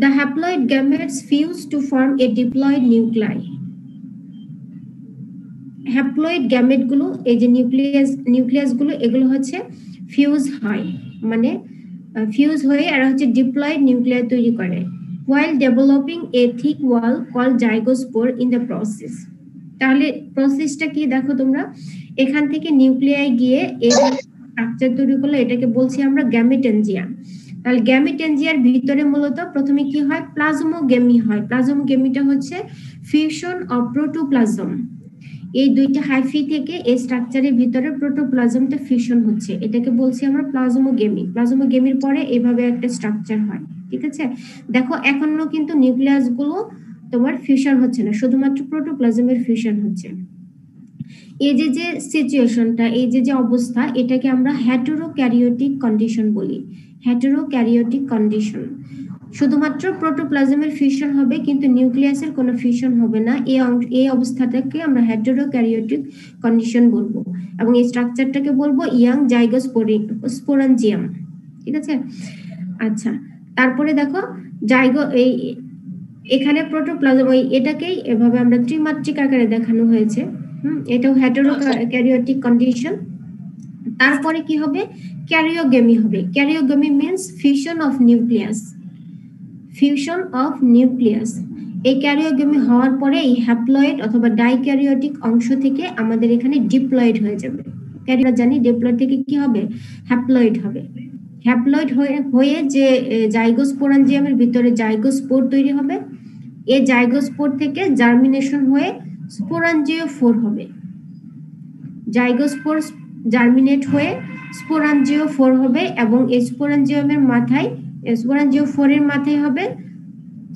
The haploid gametes fuse to form a diploid nuclei. Haploid গ্যামেটগুলো, এই যে nucleus নিউক্লিয়াসগুলো, এগুলো হচ্ছে ফিউজ হয়। মানে ফিউজ হয়ে এরা হচ্ছে ডিপ্লয়েড নিউক্লিয়ার তৈরি করে। While developing a thick wall called zygospore in the process. তাহলে প্রসেসটা কি দেখো তোমরা? এখান থেকে নিউক্লিয়ায় গিয়ে এই স্ট্রাকচার তৈরি করলে, এটাকে বলছি আমরা গ্যামেটেনজিয়া তাহলে গ্যামেটেনজিয়ার ভিতরে মূলত প্রথমে কি হয়? প্লাজমোগেমি হয়। প্লাজমোগেমিটা হচ্ছে ফিউশন অফ প্রোটোপ্লাজম এই দুইটা হাইফি থেকে এই স্ট্রাকচারের ভিতরে প্রোটোপ্লাজমটা ফিউশন হচ্ছে। এটাকে বলছি আমরা প্লাজমোগেমি প্লাজমোগেমির পরে এইভাবে একটা স্ট্রাকচার হয়, ঠিক আছে? দেখো এখনও কিন্তু নিউক্লিয়াসগুলো তোমার ফিউশন হচ্ছে না, শুধুমাত্র প্রোটোপ্লাজমের ফিউশন হচ্ছে। এই যে যে সিচুয়েশনটা এই যে যে অবস্থা, এটাকে আমরা হ্যাটেরোক্যারিওটিক কন্ডিশন বলি। হ্যাটেরোক্যারিওটিক কন্ডিশন শুধুমাত্র প্রোটোপ্লাজমের ফিউশন হবে কিন্তু নিউক্লিয়াসের কোনো ফিউশন হবে না। এই এই অবস্থাটাকে আমরা হ্যাটেরোক্যারিওটিক কন্ডিশন বলব। এবং এই স্ট্রাকচারটাকে বলব ইয়াং জাইগোস স্পোরানজিয়াম ঠিক আছে? আচ্ছা তারপরে দেখো জাইগো এই এখানে প্রোটোপ্লাজম ওই এটাকেই এভাবে আমরা ত্রিমাত্রিক আকারে দেখানো হয়েছে। হুম এটাও হ্যাটেরোক্যারিওটিক কন্ডিশন তারপরে কি হবে? ক্যারিওগেমি হবে। Karyogamy means fusion of nucleus fusion of nucleus এই ক্যারিওগেমি হওয়ার পরে এই হ্যাপ্লয়েড অথবা ডাইক্যারিওটিক অংশ থেকে আমাদের এখানে ডিপ্লয়েড হয়ে যাবে। ক্যারিও জানি ডিপ্লয়েড থেকে কি হবে? হ্যাপ্লয়েড হবে। হ্যাপ্লয়েড হয়ে হয়ে যে জাইগোস্পোরানজিয়ামের ভিতরে জাইগোস্পোর তৈরি হবে এই জাইগোস্পোর থেকে জার্মিনেশন হয়ে স্পোরাঞ্জিও ফোর হবে। জাইগোস্পোর জার্মিনেট হয়ে স্পোরানজিও ফোর হবে এবং এই স্পোরানজিয়ামের মাথায় স্পোরানজিও ফোরের মাথায় হবে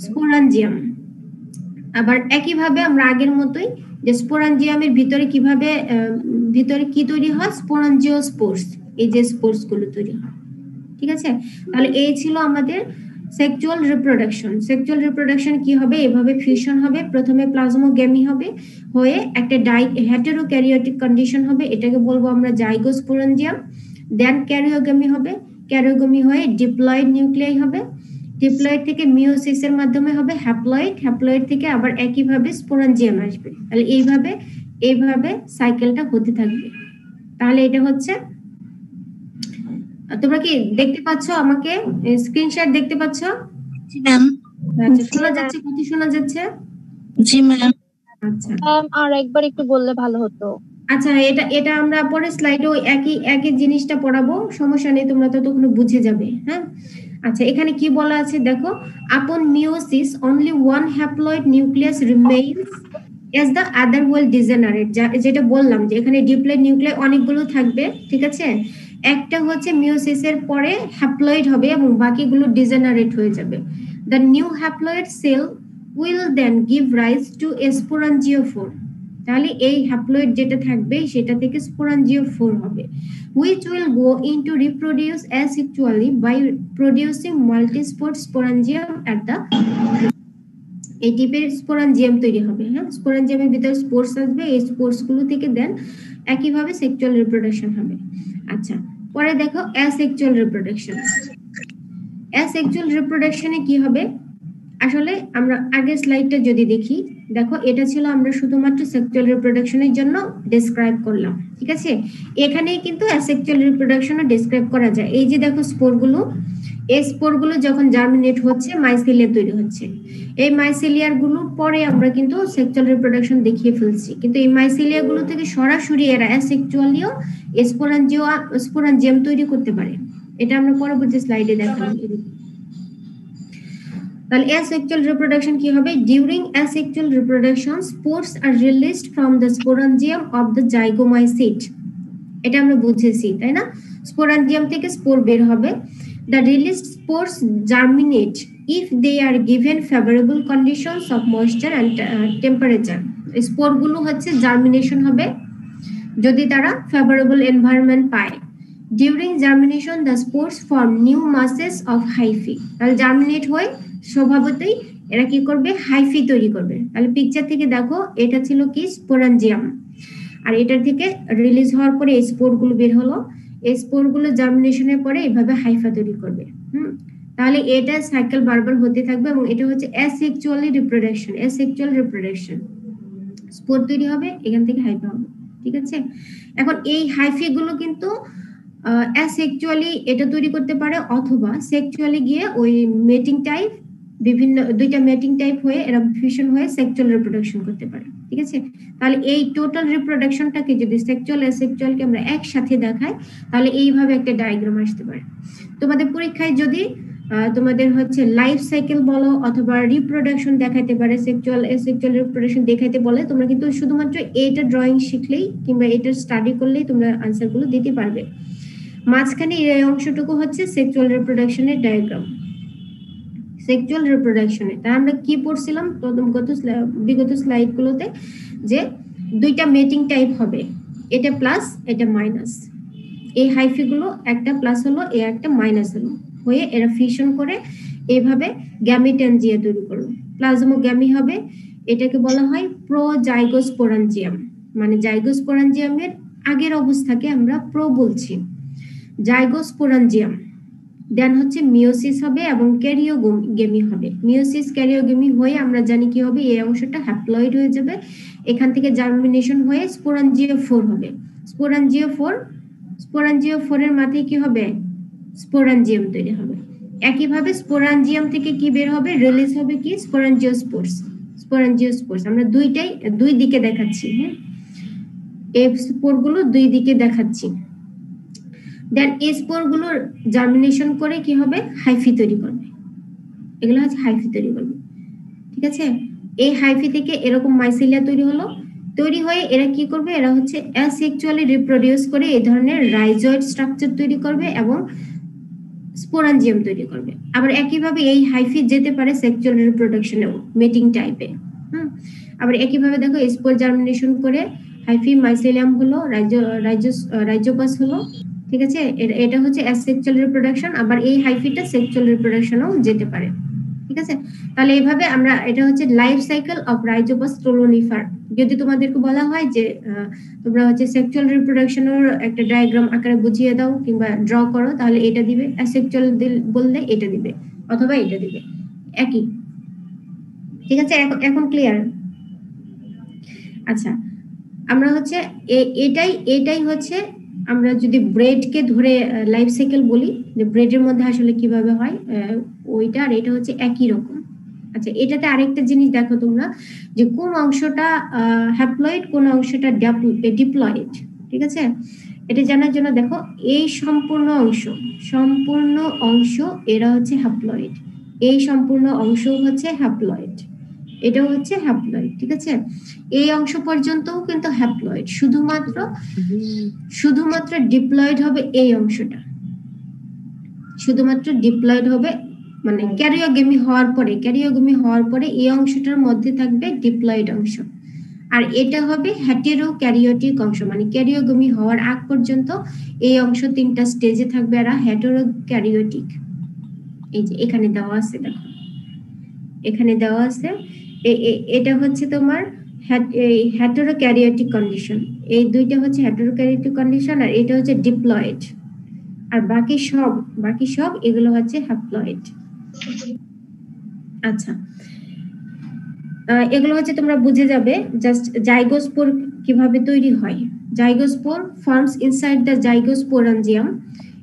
স্পোরানজিয়াম আবার একইভাবে আমরা আগের মতোই যে স্পোরানজিয়ামের ভিতরে কীভাবে ভিতরে কি তৈরি হয়? স্পোরানজিও স্পোর্স, এই যে স্পোর্সগুলো তৈরি হয়। ঠিক আছে? তাহলে এই ছিল আমাদের সেক্সুয়াল রিপ্রোডাকশন সেক্সুয়াল রিপ্রোডাকশন কি হবে? এভাবে ফিউশন হবে। প্রথমে প্লাজমোগ্যামি হবে। হয়ে একটা ডাই হ্যাটেরোক্যারিওটিক কন্ডিশন হবে। এটাকে বলব আমরা জাইগোস্পোরেনজিয়াম দেন ক্যারিওগ্যামি হবে। ক্যারিওগ্যামি হয়ে ডিপ্লয়েড নিউক্লিয়াই হবে। ডিপ্লয়েড থেকে মিওসিসের মাধ্যমে হবে হ্যাপ্লয়েড হ্যাপ্লয়েড থেকে আবার একইভাবে স্পোরানজিয়াম আসবে। তাহলে এইভাবে এইভাবে সাইকেলটা হতে থাকবে। তাহলে এটা হচ্ছে তোমরা কি দেখতে পাচ্ছ আমাকে? স্ক্রিনশট দেখতে পাচ্ছ? জি ম্যাম আচ্ছা শোনা যাচ্ছে? কথা শোনা যাচ্ছে? জি ম্যাম আচ্ছা। আর একবার একটু বললে ভালো হতো। আচ্ছা এটা এটা আমরা পরে স্লাইডে ওই একই একই জিনিসটা পড়াবো। সমস্যা নেই তোমরা ততক্ষণ বুঝে যাবে হ্যাঁ? আচ্ছা এখানে কি বলা আছে? দেখো upon meiosis only one haploid nucleus remains as the other will degenerate যেটা বললাম যে এখানে ডিপ্লয়েড নিউক্লিয়াস অনেকগুলো থাকবে ঠিক আছে? একটা হচ্ছে মিওসিসের পরে হ্যাপ্লয়েড হবে এবং বাকিগুলো ডিজেনারেট হয়ে যাবে। The new haploid cell will then give rise to sporangiophore তাহলে এই হ্যাপ্লয়েড যেটা থাকবে, সেটা থেকে স্পোরানজিওফোর হবে, which will go into reproduce asexually by producing multispore sporangium at the এই টিপের স্পোরানজিয়াম তৈরি হবে হ্যাঁ? স্পোরানজিয়ামের ভিতরে স্পোর্স আসবে, এই স্পোর্সগুলো থেকে দেন একইভাবে সেক্সুয়াল রিপ্রোডাকশন হবে। আচ্ছা পরে দেখো অ্যাসেক্সুয়াল রিপ্রোডাকশন। অ্যাসেক্সুয়াল রিপ্রোডাকশনে কি হবে? আসলে আমরা আগের স্লাইডটা যদি দেখি, দেখো এটা ছিল আমরা শুধুমাত্র সেক্সুয়াল রিপ্রোডাকশনের জন্য ডেসক্রাইব করলাম, ঠিক আছে? এখানে কিন্তু অ্যাসেক্সুয়াল রিপ্রোডাকশনও ডেসক্রাইব করা যায়। এই যে দেখো স্পোরগুলো এই স্পোরগুলো যখন জার্মিনেট হচ্ছে মাইসিলিয়া তৈরি হচ্ছে। এই মাইসিলিয়ারগুলো পরে আমরা কিন্তু সেক্সুয়াল রিপ্রোডাকশন দেখিয়ে ফেলছি। কিন্তু এই মাইসিলিয়া গুলো থেকে সরাসরি এরা অ্যাসেক্সুয়ালিও স্পোরানজিও স্পোরানজিয়াম তৈরি করতে পারে। এটা আমরা পরবর্তী স্লাইডে দেখালাম তাহলে asexual reproduction কি হবে? During asexual reproduction spores are released from the sporangium of the zygomycete এটা আমরা বুঝেছি, তাই না? স্পোরানজিয়াম থেকে স্পোর বের হবে। The released spores germinate if they are given favourable conditions of moisture and temperature temperature. স্পোরগুলো হচ্ছে জার্মিনেশন হবে, যদি তারা ফেভারেবল এনভায়রনমেন্ট পায়। During germination the spores form new masses of hyphae তাহলে জার্মিনেট হয়ে, স্বভাবতই এরা কি করবে? হাইফি তৈরি করবে। তাহলে পিকচার থেকে দেখো, এটা ছিল কি? স্পোরাঞ্জিয়াম আর এটার থেকে রিলিজ হওয়ার পরে এই স্পোরগুলো বের হলো। এই স্পোরগুলো জার্মিনেশনের পরে এইভাবে হাইফা তৈরি করবে, হুম? তাহলে এটা সাইকেল বারবার হতে থাকবে এবং এটা হচ্ছে asexually reproduction asexual reproduction spore তৈরি হবে, এখান থেকে হাইফা হবে, ঠিক আছে? এখন এই হাইফি গুলো কিন্তু অ্যাসেক্সুয়ালি এটা তৈরি করতে পারে অথবা সেক্সুয়ালি গিয়ে ওই মেটিং টাইপ বিভিন্ন, দুইটা মেটিং টাইপ হয়ে, এরা ফিউশন হয়ে সেক্সুয়াল রিপ্রোডাকশন করতে পারে, ঠিক আছে? তাহলে এই টোটাল রিপ্রোডাকশনটাকে যদি সেক্সুয়াল অ্যাসেক্সুয়ালকে আমরা একসাথে দেখাই, তাহলে এইভাবে একটা ডায়াগ্রাম আসতে পারে। তোমাদের পরীক্ষায় যদি তোমাদের হচ্ছে লাইফ সাইকেল বলো অথবা রিপ্রোডাকশন দেখাইতে পারে সেক্সুয়াল সেক্সুয়াল রিপ্রোডাকশন দেখাইতে বলে, তোমরা কিন্তু শুধুমাত্র এইটা ড্রয়িং শিখলেই কিংবা এটা স্টাডি করলেই তোমরা আনসারগুলো দিতে পারবে। মাঝখানে এই অংশটুকু হচ্ছে সেক্সুয়াল রিপ্রোডাকশনের ডায়াগ্রাম সেক্সুয়াল রিপ্রোডাকশনে তা আমরা কি পড়ছিলাম গত বিগত স্লাইড গুলোতে যে দুইটা মেটিং টাইপ হবে, এটা প্লাস এটা মাইনাস এই হাইফি গুলো একটা প্লাস হলো, এ একটা মাইনাস হলো। হয়ে এরা ফিশন করে এইভাবে গ্যামিটেনজিয়া তৈরি করল। প্লাজমোগ্যামি হবে, এটাকে বলা হয় প্রোজাইগোস্পোরাঞ্জিয়াম মানে জাইগোস্পোরাঞ্জিয়ামের আগের অবস্থাকে আমরা প্রো বলছি। জাইগোস্পোরাঞ্জিয়াম দেন হচ্ছে মিওসিস হবে এবং ক্যারিওগেমি হবে। মিওসিস ক্যারিওগেমি হয়ে আমরা জানি কি হবে, এই অংশটা হ্যাপ্লয়েড হয়ে যাবে। এখান থেকে জার্মিনেশন হয়ে স্পোরাঞ্জিও ফোর হবে। স্পোরাঞ্জিও ফোর স্পোরাঞ্জিও ফোরের মাথায় কি হবে? স্পোরাঞ্জিয়াম তৈরি হবে। একইভাবে স্পোরাঞ্জিয়াম থেকে কি বের হবে? রিলিজ হবে কি? স্পোরাঞ্জিওস্পোর্স স্পোরাঞ্জিওস্পোর্স আমরা দুইটাই, দুই দিকে দেখাচ্ছি হ্যাঁ? এই স্পোরগুলো দুই দিকে দেখাচ্ছি। দেন এই স্পোরগুলোর জার্মিনেশন করে কি হবে? হাইফি তৈরি করবে। এগুলো হচ্ছে হাইফি তৈরি করবে। ঠিক আছে? এই হাইফি থেকে এরকম মাইসিলিয়া তৈরি হলো। তৈরি হয়ে এরা কি করবে? এরা হচ্ছে অ্যাসেক্সুয়ালি রিপ্রোডিউস করে এই ধরনের রাইজয়েড স্ট্রাকচার তৈরি করবে এবং স্পোরাঞ্জিয়াম তৈরি করবে। আবার একইভাবে এই হাইফি যেতে পারে সেক্সুয়াল রিপ্রোডাকশনেও মেটিং টাইপে হুম? আবার একইভাবে দেখো স্পোর জার্মিনেশন করে হাইফি মাইসেলিয়াম হলো রাইজোপাস হলো। ঠিক আছে? এটা হচ্ছে অ্যাসেক্সুয়াল রিপ্রোডাকশন আবার এই হাইফিটা সেক্সুয়াল রিপ্রোডাকশনও যেতে পারে। ঠিক আছে? তাহলে এইভাবে আমরা, এটা হচ্ছে life cycle of Rhizopus stolonifer যদি তোমাদেরকে বলা হয় যে তোমরা হচ্ছে সেক্সুয়াল রিপ্রোডাকশনের একটা ডায়াগ্রাম আকারে বুঝিয়ে দাও কিংবা ড্র করো, তাহলে এটা দিবে। অ্যাসেক্সুয়াল বললে এটা দিবে, অথবা এটা দিবে। একই। ঠিক আছে? এখন ক্লিয়ার আচ্ছা। আমরা হচ্ছে এটাই এটাই হচ্ছে আমরা যদি ব্রেডকে ধরে লাইফ সাইকেল বলি, যে ব্রেডের মধ্যে আসলে কীভাবে হয় ওইটা আর এটা হচ্ছে একই রকম। আচ্ছা এটাতে আরেকটা জিনিস দেখো তোমরা, যে কোন অংশটা হ্যাপ্লয়েড কোন অংশটা ডিপ্লয়েড ঠিক আছে? এটা জানার জন্য দেখো, এই সম্পূর্ণ অংশ সম্পূর্ণ অংশ এরা হচ্ছে হ্যাপ্লয়েড এই সম্পূর্ণ অংশ হচ্ছে হ্যাপ্লয়েড এটাও হচ্ছে হ্যাপ্লয়েড ঠিক আছে? এই অংশ পর্যন্তও কিন্তু হ্যাপ্লয়েড শুধুমাত্র শুধুমাত্র ডিপ্লয়েড হবে এই অংশটা। শুধুমাত্র ডিপ্লয়েড হবে মানে ক্যারিওগেমি হওয়ার পরে ক্যারিওগেমি হওয়ার পরে এই অংশটার মধ্যে থাকবে ডিপ্লয়েড অংশ। আর এটা হবে হ্যাটেরো ক্যারিওটিক অংশ মানে ক্যারিওগেমি হওয়ার আগ পর্যন্ত এই অংশ তিনটা স্টেজে থাকবে আর হ্যাটেরো ক্যারিওটিক এই যে এখানে দেওয়া আছে দেখো। এখানে দেওয়া আছে এটা হচ্ছে তোমার হ্যাটেরো ক্যারিওটিক কন্ডিশন এই দুইটা হচ্ছে হ্যাটেরো ক্যারিওটিক কন্ডিশন আর এটা হচ্ছে ডিপ্লয়েড আর বাকি সব বাকি সব এগুলো হচ্ছে হ্যাপ্লয়েড আচ্ছা এগুলো হচ্ছে তোমরা বুঝে যাবে জাস্ট জাইগোস্পোর কীভাবে তৈরি হয়। Zygospore forms inside the zygosporangium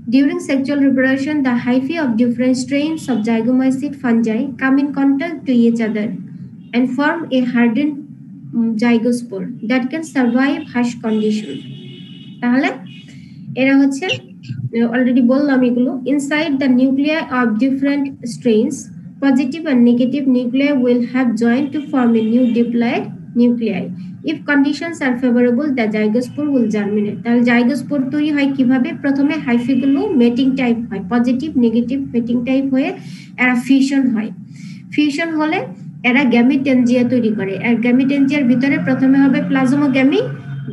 During sexual reproduction, the hyphae of different strains of zygomycete fungi come in contact to each other and form a hardened zygospore that can survive harsh condition তাহলে এরা হচ্ছে already বললাম এগুলো inside the nuclear of different strains positive and negative nuclear will have joined to form new diploid nuclear if conditions are favourable the zygospore will germinate তাহলে zygospore তৈরি হয় কীভাবে? প্রথমে হাইফিগুলো মেটিং টাইপ হয় পজিটিভ নেগেটিভ মেটিং টাইপ হয়ে এরা fusion হয়। ফিউশন হলে এরা গ্যামিটেনজিয়া তৈরি করে। আর গ্যামিটেনজিয়ার ভিতরে প্রথমে হবে প্লাজমোগ্যামি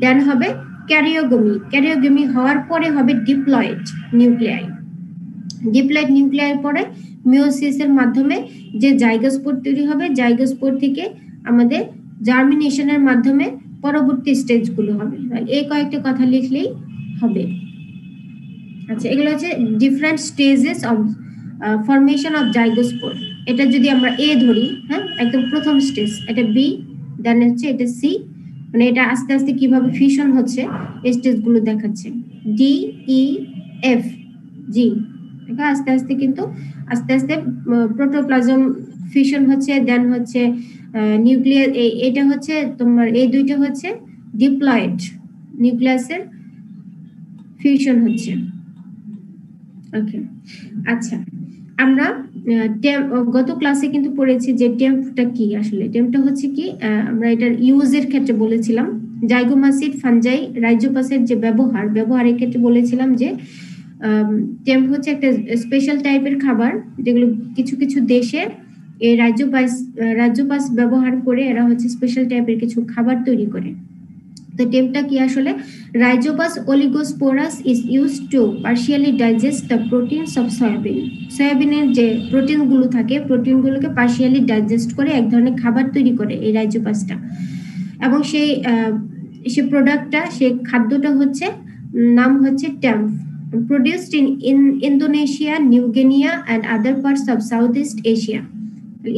দেন হবে ক্যারিওগমি। ক্যারিওগমি হওয়ার পরে হবে ডিপ্লয়েড নিউক্লিয়াই। ডিপ্লয়েড নিউক্লিয়ার পরে মিওসিসের মাধ্যমে যে জাইগোস্পোর তৈরি হবে, জাইগোস্পোর থেকে আমাদের জার্মিনেশনের মাধ্যমে পরবর্তী স্টেজগুলো হবে। এই কয়েকটা কথা লিখলেই হবে। আচ্ছা এগুলো হচ্ছে different stages of formation of zygospore. এটা যদি আমরা এ ধরি হ্যাঁ একদম প্রথম স্টেজ, এটা বি দেন হচ্ছে এটা সি মানে এটা আস্তে আস্তে কীভাবে ফিউশন হচ্ছে, এই স্টেজগুলো দেখাচ্ছে। ডি ই এফ জি আস্তে আস্তে কিন্তু, আস্তে আস্তে প্রোটোপ্লাজম ফিউশন হচ্ছে দেন হচ্ছে নিউক্লিয়ার এটা হচ্ছে তোমার, এই দুইটা হচ্ছে ডিপ্লয়েড নিউক্লিয়াসের ফিউশন হচ্ছে। আচ্ছা আমরা গত ক্লাসে কিন্তু পড়েছি যে টেম্পটা কি আসলে? টেম্পটা হচ্ছে কি আমরা এটার ইউজের ক্ষেত্রে বলেছিলাম, জাইগোমাসিড ফানজাই রাইজোপাসের যে ব্যবহার, ব্যবহারের ক্ষেত্রে বলেছিলাম যে টেম্প হচ্ছে একটা স্পেশাল টাইপের খাবার যেগুলো কিছু কিছু দেশে এই রাজ্যপাস রাজ্যপাস ব্যবহার করে এরা হচ্ছে স্পেশাল টাইপের কিছু খাবার তৈরি করে। তো টেম্পটা কি আসলে? Rhizopus oligosporus is use to partially digest the proteins of soybean সয়াবিনের যে প্রোটিনগুলো থাকে প্রোটিনগুলোকে পার্শিয়ালি ডাইজেস্ট করে এক ধরনের খাবার তৈরি করে এই রাইজোপাসটা এবং সেই সে প্রোডাক্টটা সে খাদ্যটা হচ্ছে, নাম হচ্ছে tempeh produced in Indonesia New Guinea and other parts of South East Asia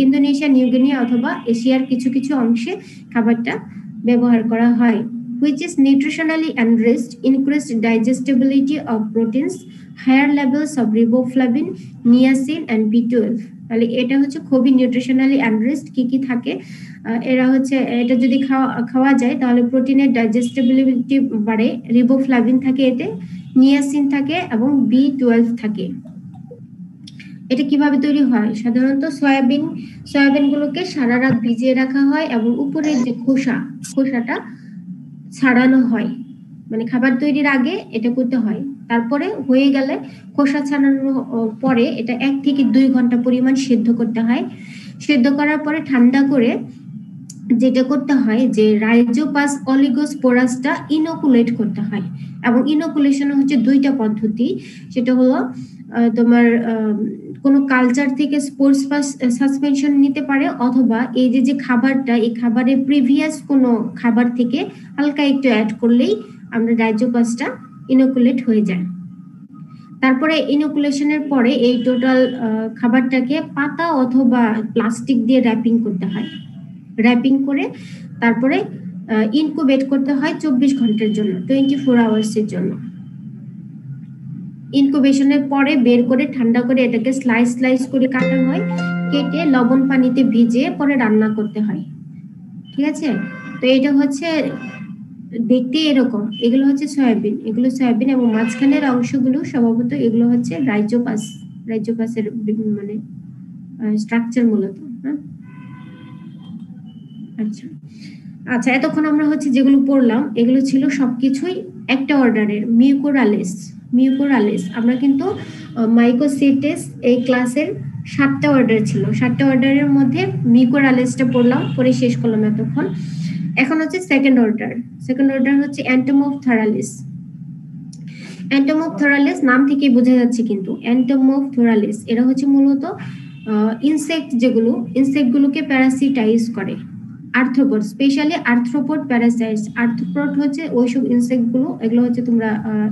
Indonesia New Guinea অথবা এশিয়ার কিছু কিছু অংশে খাবারটা ব্যবহার করা হয়। Which is nutritionally enriched, increased digestibility of proteins, higher levels of riboflavin, niacin and B12. তাহলে এটা হচ্ছে খুবই নিউট্রিশনালি এনরিচড কি কি থাকে? এরা হচ্ছে এটা যদি খাওয়া খাওয়া যায় তাহলে প্রোটিনের ডাইজেস্টিবিলিটি বাড়ে রিবোফ্লাভিন থাকে এতে নিয়াসিন থাকে এবং বি টুয়েলভ থাকে। এটা কীভাবে তৈরি হয়? সাধারণত সয়াবিন সয়াবিন গুলোকে সারা রাত ভিজিয়ে রাখা হয় এবং উপরের যে খোসা খোসাটা ছাড়ানো হয়। মানে খাবার তৈরির আগে এটা করতে হয়। তারপরে হয়ে গেলে খোসা ছাড়ানোর পরে এটা এক থেকে দুই ঘণ্টা পরিমাণ সেদ্ধ করতে হয়। সেদ্ধ করার পরে ঠান্ডা করে যেটা করতে হয় যে রাইজোপাস অলিগোস্পোরাসটা ইনোকুলেট করতে হয়। এবং ইনোকুলেশন হচ্ছে দুইটা পদ্ধতি। সেটা হলো তোমার কোনো কালচার থেকে স্পোর্টস পাস সাসপেনশন নিতে পারে, অথবা এই যে যে খাবারটা, এই খাবারের প্রিভিয়াস কোনো খাবার থেকে হালকা একটু অ্যাড করলেই আমরা রাইজোপাসটা ইনোকুলেট হয়ে যায়। তারপরে ইনোকুলেশনের পরে এই টোটাল খাবারটাকে পাতা অথবা প্লাস্টিক দিয়ে র্যাপিং করতে হয়। র্যাপিং করে তারপরে ইনকুবেট করতে হয় চব্বিশ ঘণ্টার জন্য টোয়েন্টি ফোর আওয়ার্সের জন্য। ইনকুবেশনের পরে বের করে ঠান্ডা করে এটাকে স্লাইস স্লাইস করে কাটা হয়, কেটে লবণ পানিতে ভিজিয়ে পরে রান্না করতে হয়। ঠিক আছে? তো এটা হচ্ছে দেখতে এরকম। এগুলো হচ্ছে সয়াবিন। এগুলো সয়াবিন এবং মাঝখানের অংশগুলো স্বভাবত এগুলো হচ্ছে রাইজোপাস, রাইজোপাসের মানে স্ট্রাকচার মূলত হ্যাঁ? আচ্ছা। আচ্ছা এতক্ষণ আমরা হচ্ছে যেগুলো পড়লাম, এগুলো ছিল সবকিছুই একটা অর্ডারের মিউকোরালিস মিউকোরালিস আমরা কিন্তু মাইকোসিটেস এই ক্লাসের সাতটা অর্ডার ছিল। সাতটা অর্ডারের মধ্যে মিউকোরালিসটা পড়লাম পরে শেষ করলাম এতক্ষণ। এখন হচ্ছে সেকেন্ড অর্ডার সেকেন্ড অর্ডার হচ্ছে অ্যান্টোমোফথারালিস অ্যান্টোমোফথারালিস নাম থেকেই বোঝা যাচ্ছে কিন্তু অ্যান্টোমোফথারালিস এরা হচ্ছে মূলত ইনসেক্ট যেগুলো ইনসেক্টগুলোকে প্যারাসিটাইজ করে। Arthropod specially arthropod parasites arthropod হচ্ছে ওইসব ইনসেক্টগুলো এগুলো হচ্ছে তোমরা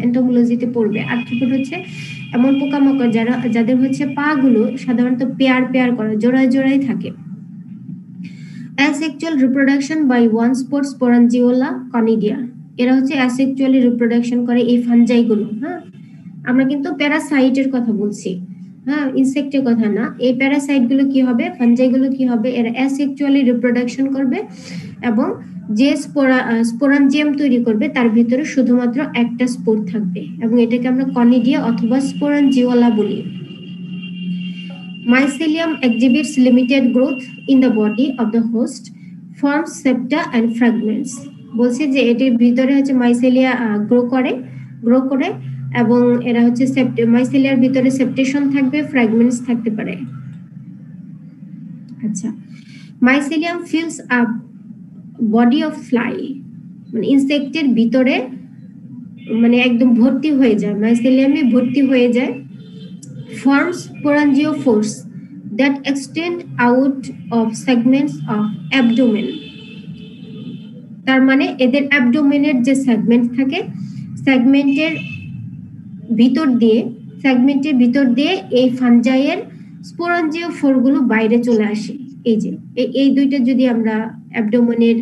এন্টোমোলজিতে পড়বে। আর্থ্রোপড হচ্ছে এমন পোকামাকড় যারা, যাদের হচ্ছে পা গুলো সাধারণত পেয়ার পেয়ার করা, জোড়ায় জোড়ায় থাকে। Asexual reproduction by one spored sporangiola conidia এরা হচ্ছে অ্যাসেক্সুয়ালি রিপ্রোডাকশন করে এই ফানজাই গুলো হ্যাঁ? আমরা কিন্তু প্যারাসাইটের কথা বলছি। হ্যাঁ ইনসেক্টের কথা না। এই প্যারাসাইটগুলো কি হবে? ফানজাই গুলো কি হবে? এরা অ্যাসেক্সুয়ালি রিপ্রোডাকশন করবে এবং যে স্পোরা স্পোরানজিয়াম তৈরি করবে তার ভিতরে শুধুমাত্র একটা স্পোর থাকবে এবং এটাকে আমরা কনিডিয়া অথবা স্পোরানজিওলা বলি। Mycelium exhibits limited growth in the body of the host, forms septa and fragments. বলছে যে এটির ভিতরে হচ্ছে মাইসেলিয়া গ্রো করে গ্রো করে এবং এরা হচ্ছে মাইসেলিয়ার ভিতরে সেপটেশন থাকবে ফ্র্যাগমেন্টস থাকতে পারে। আচ্ছা mycelium fills up body of fly মানে ইনসেক্টের ভিতরে মানে একদম ভর্তি হয়ে যায় মাইসেলিয়ামে ভর্তি হয়ে যায়, forms sporangiophores that extend out of segments of abdomen তার মানে এদের অ্যাবডোমেনের যে সেগমেন্ট থাকে সেগমেন্টের ভিতর দিয়ে সেগমেন্টের ভিতর দিয়ে এই ফানজাইয়ের স্পোরাঞ্জিও ফোরগুলো বাইরে চলে আসে। এই যে এই- দুইটা যদি আমরা অ্যাবডোমেনের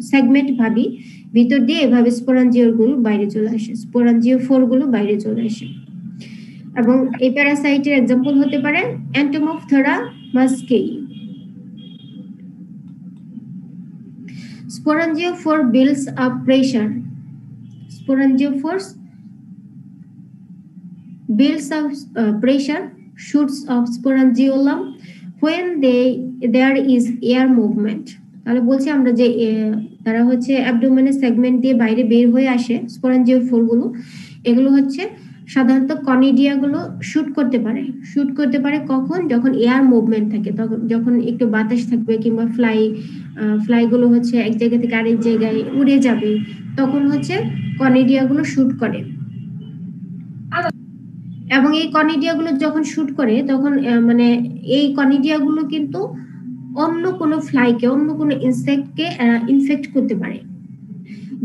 সেগমেন্ট ভাবি, ভিতর দিয়ে এভাবে স্পোরাঞ্জিওরগুলো বাইরে চলে আসে স্পোরাঞ্জিও ফোরগুলো বাইরে চলে আসে। এবং এই প্যারাসাইটের এক্সাম্পল হতে পারে Entomophthora muscae Sporangiophore builds pressure pressure. Sporangiophores builds up uh, pressure shoots of sporangiolum when they there is air movement. তাহলে বলছি আমরা যে তারা হচ্ছে অ্যাবডোমেনের সেগমেন্ট দিয়ে বাইরে বের হয়ে আসে স্পোরাঞ্জিওফোরগুলো এগুলো হচ্ছে সাধারণত কনিডিয়া গুলো শুট করতে পারে। শুট করতে পারে কখন? যখন এয়ার মুভমেন্ট থাকে তখন যখন একটু বাতাস থাকবে কিংবা ফ্লাই ফ্লাই গুলো হচ্ছে এক জায়গা থেকে আরেক জায়গায় উড়ে যাবে তখন হচ্ছে কনিডিয়া গুলো শুট করে। এবং এই কনিডিয়া গুলো যখন শুট করে, তখন মানে এই কনিডিয়া গুলো কিন্তু অন্য কোনো ফ্লাইকে অন্য কোনো ইনসেক্টকে ইনফেক্ট করতে পারে।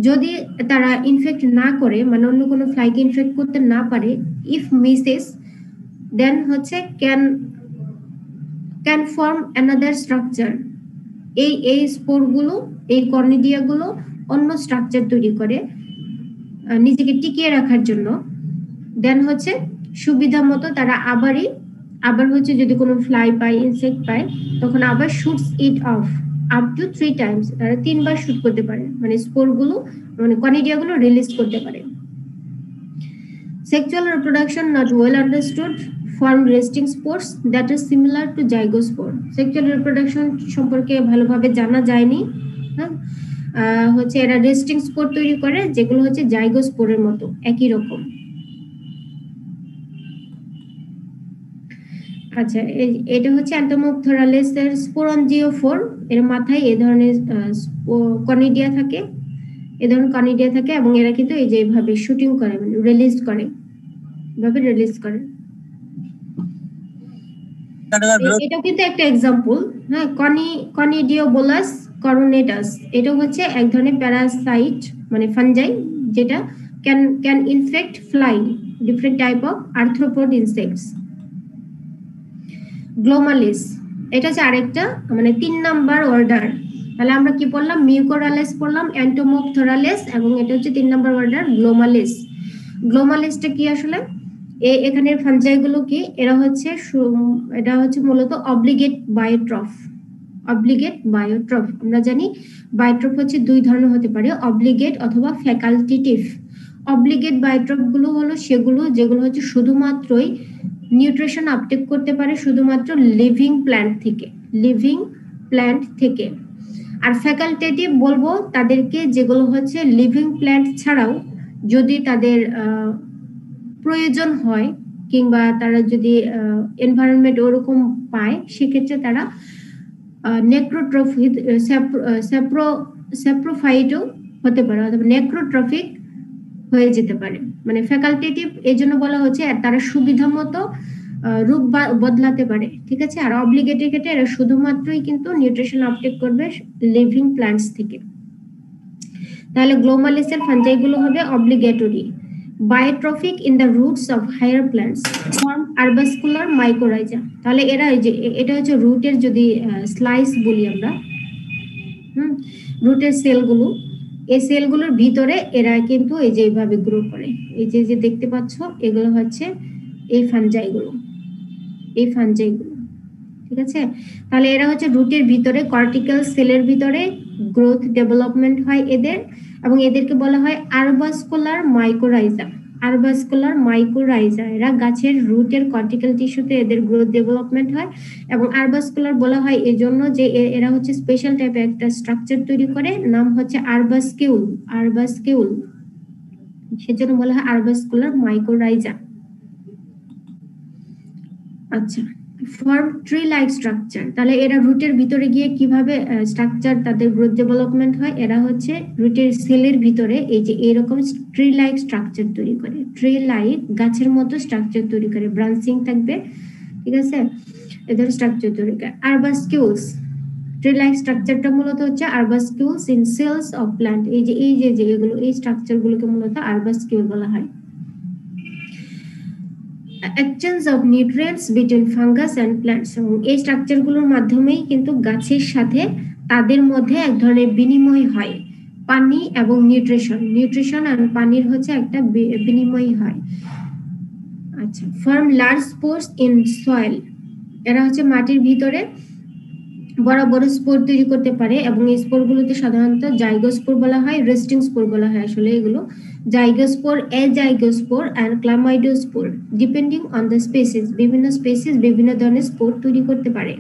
যদি তারা ইনফেক্ট না করে মানে অন্য কোনো ফ্লাইকে ইনফেক্ট করতে না পারে ইফ মিসেস দেন হচ্ছে can can form another structure এই এই স্পোরগুলো এই কর্নিডিয়াগুলো অন্য স্ট্রাকচার তৈরি করে নিজেকে টিকিয়ে রাখার জন্য। দেন হচ্ছে সুবিধা মতো তারা আবারই, আবার হচ্ছে যদি কোনো ফ্লাই পায় ইনসেক্ট পায়, তখন আবার shoots it off up to three times তারা তিনবার শুট করতে পারে। মানে স্পোরগুলো মানে কনিডিয়াগুলো রিলিজ করতে পারে। Sexual reproduction not well understood form resting spores that is similar to zygospore. Sexual reproduction সম্পর্কে ভালোভাবে জানা যায়নি। হ্যাঁ। হচ্ছে এরা রেস্টিং স্পোর তৈরি করে, যেগুলো হচ্ছে জাইগোস্পোরের মতো। একই রকম। আচ্ছা এটা হচ্ছে অ্যান্টোমোপথোরালিস এর স্পোরঞ্জিওফোর এর মাথায় এই ধরনের কনিডিয়া থাকে, এ ধরনের কনিডিয়া থাকে এবং এরা কিন্তু এই যে এইভাবে শুটিং করে মানে রিলিজ করে। এভাবে রিলিজ করে। এটা কিন্তু একটা এক্সাম্পল হ্যাঁ কনি, কনিডিওবোলাস করোনেটাস। এটা হচ্ছে এক ধরনের প্যারাসাইট মানে ফানজাই যেটা can can infect fly different type of arthropod insects Glomales এটা হচ্ছে আরেকটা মানে তিন নাম্বার অর্ডার তাহলে আমরা কি পড়লাম? মিউকোরালেস পড়লাম অ্যান্টোমোপথোরালেস এবং এটা হচ্ছে তিন নাম্বার অর্ডার গ্লোমালিস গ্লোমালিসটা কি আসলে? এ, এখানের ফানজাইগুলো কি? এরা হচ্ছে এটা হচ্ছে মূলত অব্লিগেট বায়োট্রফ অব্লিগেট বায়োট্রফ আমরা জানি বায়োট্রফ হচ্ছে দুই ধরনের হতে পারে অব্লিগেট অথবা ফ্যাকাল্টিটিভ অব্লিগেট বায়োট্রফগুলো হলো সেগুলো যেগুলো হচ্ছে শুধুমাত্রই নিউট্রিশন আপটেক করতে পারে শুধুমাত্র লিভিং প্ল্যান্ট থেকে লিভিং প্ল্যান্ট থেকে। আর ফ্যাকাল্টেটিভ বলব তাদেরকে যেগুলো হচ্ছে লিভিং প্ল্যান্ট ছাড়াও যদি তাদের প্রয়োজন হয় কিংবা তারা যদি এনভায়রনমেন্ট ওরকম পায়, সেক্ষেত্রে তারা নেক্রোট্রফি স্যাপ্রো স্যাপ্রোফাইটও হতে পারে, অথবা নেক্রোট্রফিক হয়ে যেতে পারে। মানে ফ্যাকাল্টেটিভ এই জন্য বলা হচ্ছে তারা সুবিধা মতো রূপ বদলাতে পারে, ঠিক আছে? আর অব্লিগেটেড ক্ষেত্রে এরা শুধুমাত্রই কিন্তু নিউট্রিশন আপটেক করবে লিভিং প্ল্যান্টস থেকে। তাহলে গ্লোমালিসের ফাঞ্জাইগুলো হবে obligatory biotrophic in the roots of higher plants form arbuscular mycorrhiza তাহলে এরা যে, এটা হচ্ছে রুটের যদি স্লাইস বলি আমরা, হুম? রুটের সেলগুলো এই সেলগুলোর ভিতরে এরা কিন্তু এই যে এইভাবে গ্রো করে। এই যে যে দেখতে পাচ্ছ, এগুলো হচ্ছে এই ফানজাইগুলো এই ফানজাইগুলো ঠিক আছে? তাহলে এরা হচ্ছে রুটের ভিতরে কর্টিক্যাল সেলের ভিতরে গ্রোথ ডেভেলপমেন্ট হয় এদের এবং এদেরকে বলা হয় আরবাসকুলার মাইক্রোরাইজা আরবাসকুলার মাইক্রোরাইজা এরা গাছের রুটের কর্টিক্যাল টিস্যুতে এদের গ্রোথ ডেভেলপমেন্ট হয় এবং আরভাসকুলার বলা হয় এজন্য যে এরা হচ্ছে স্পেশাল টাইপের একটা স্ট্রাকচার তৈরি করে, নাম হচ্ছে আরভাসকিউল আরবাসকিউল। সেজন্য বলা হয় আরভাসকুলার মাইক্রোরাইজা আচ্ছা। ফর্ম ট্রি লাইক স্ট্রাকচার তাহলে এরা রুটের ভিতরে গিয়ে কীভাবে স্ট্রাকচার তাদের গ্রোথ ডেভেলপমেন্ট হয়? এরা হচ্ছে রুটের সেলের ভিতরে এই যে এরকম ট্রি লাইক স্ট্রাকচার তৈরি করে। ট্রি লাইক গাছের মতো স্ট্রাকচার তৈরি করে। ব্রাঞ্চিং থাকবে, ঠিক আছে? এদের স্ট্রাকচার তৈরি করে। আরবাসকিউলস ট্রি লাইক স্ট্রাকচারটা মূলত হচ্ছে arbuscules in cells of plant এই যে এই যে এগুলো, এই স্ট্রাকচার গুলোকে মূলত আরবাসকিউল বলা হয়। Exchange of nutrients between fungus and plants এবং এই স্ট্রাকচারগুলোর মাধ্যমেই কিন্তু গাছের সাথে তাদের মধ্যে এক ধরনের বিনিময় হয়। পানি এবং নিউট্রিশন নিউট্রিশন আর পানির হচ্ছে একটা বিনিময় হয়। আচ্ছা form large spores in soil এরা হচ্ছে মাটির ভিতরে বড় বড় স্পোর তৈরি করতে পারে এবং এই স্পোরগুলোতে সাধারণত জাইগোস্পোর বলা হয় রেস্টিং স্পোর বলা হয় আসলে এগুলো। Zygospore a zygospore and chlamydospore depending on the species বিভিন্ন স্পেসিস বিভিন্ন ধরনের স্পোর তৈরি করতে পারে।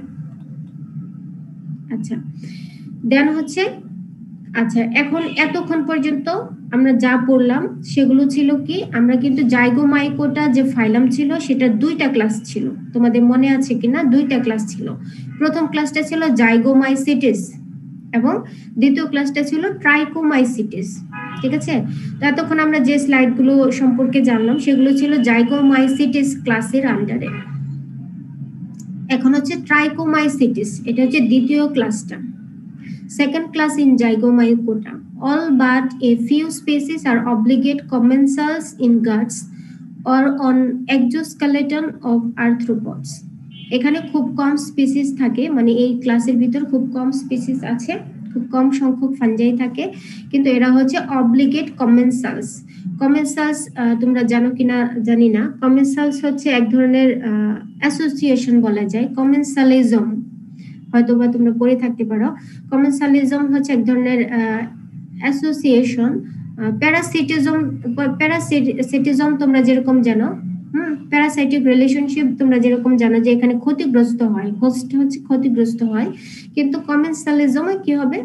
আচ্ছা দেন হচ্ছে আচ্ছা এখন এতক্ষণ পর্যন্ত আমরা যা পড়লাম, সেগুলো ছিল কি, আমরা কিন্তু জাইগোমাইকোটা যে ফাইলাম ছিল, সেটা দুইটা ক্লাস ছিল। তোমাদের মনে আছে কিনা? দুইটা ক্লাস ছিল। প্রথম ক্লাসটা ছিল জাইগোমাইসিটিস এবং দ্বিতীয় ক্লাসটা ছিল ট্রাইকোমাইসিটিস। ঠিক আছে এতক্ষণ আমরা যে স্লাইডগুলো সম্পর্কে জানলাম, সেগুলো ছিল জাইগোমাইসিটিস ক্লাসের আন্ডারে এখন হচ্ছে ট্রাইকোমাইসিটিস, এটা হচ্ছে দ্বিতীয় ক্লাসটা Second class in Zygomycota. All but a few species are obligate commensals in guts or on exoskeleton of arthropods. এখানে খুব কম স্পিসিস থাকে মানে এই ক্লাসের ভিতর খুব কম স্পিসিস আছে খুব কম সংখ্যক ফাঞ্জাই থাকে, কিন্তু এরা হচ্ছে অবলিগেট কমেন্সালস কমেন্সালস তোমরা জানো কিনা জানি না। কমেন্সালস হচ্ছে এক ধরনের অ্যাসোসিয়েশন বলা যায় কমেন্সালিজম হয়তো বা তোমরা পড়ে থাকতে পারো। কমেন্সালিজম হচ্ছে এক ধরনের অ্যাসোসিয়েশন প্যারাসিটিজম প্যারাসিটিজম তোমরা যেরকম জানো হুম প্যারাসাইটিক রিলেশনশিপ তোমরা যেরকম জানো যে এখানে ক্ষতিগ্রস্ত হয় হোস্ট হচ্ছে ক্ষতিগ্রস্ত হয়, কিন্তু কমেন্সালিজমে কি হবে?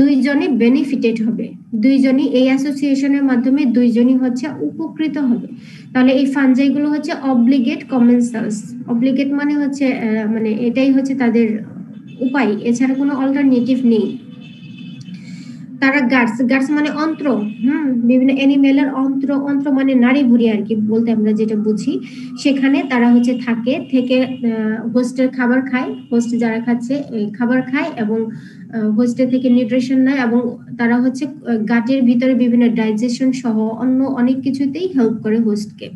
দুইজনই বেনিফিটেড হবে। দুইজনই এই অ্যাসোসিয়েশনের মাধ্যমে দুইজনই হচ্ছে উপকৃত হবে। তাহলে এই ফানজাইগুলো হচ্ছে অবলিগেট কমেন্সালস অবলিগেট মানে হচ্ছে মানে এটাই হচ্ছে তাদের উপায়। এছাড়া কোনো অল্টারনেটিভ নেই। তারা গার্স গার্স মানে অন্ত্র, হুম, বিভিন্ন অ্যানিমেলের অন্ত্র অন্ত্র মানে নারী ভুড়ি আর কি বলতে আমরা যেটা বুঝি। সেখানে তারা হচ্ছে থাকে, থেকে হোস্টের খাবার খায়, হোস্ট যারা খাচ্ছে খাবার খায় এবং হোস্টে থেকে নিউট্রিশন নেয় এবং তারা হচ্ছে গাটের ভিতরে বিভিন্ন ডাইজেশন সহ অন্য অনেক কিছুতেই হেল্প করে হোস্টকে।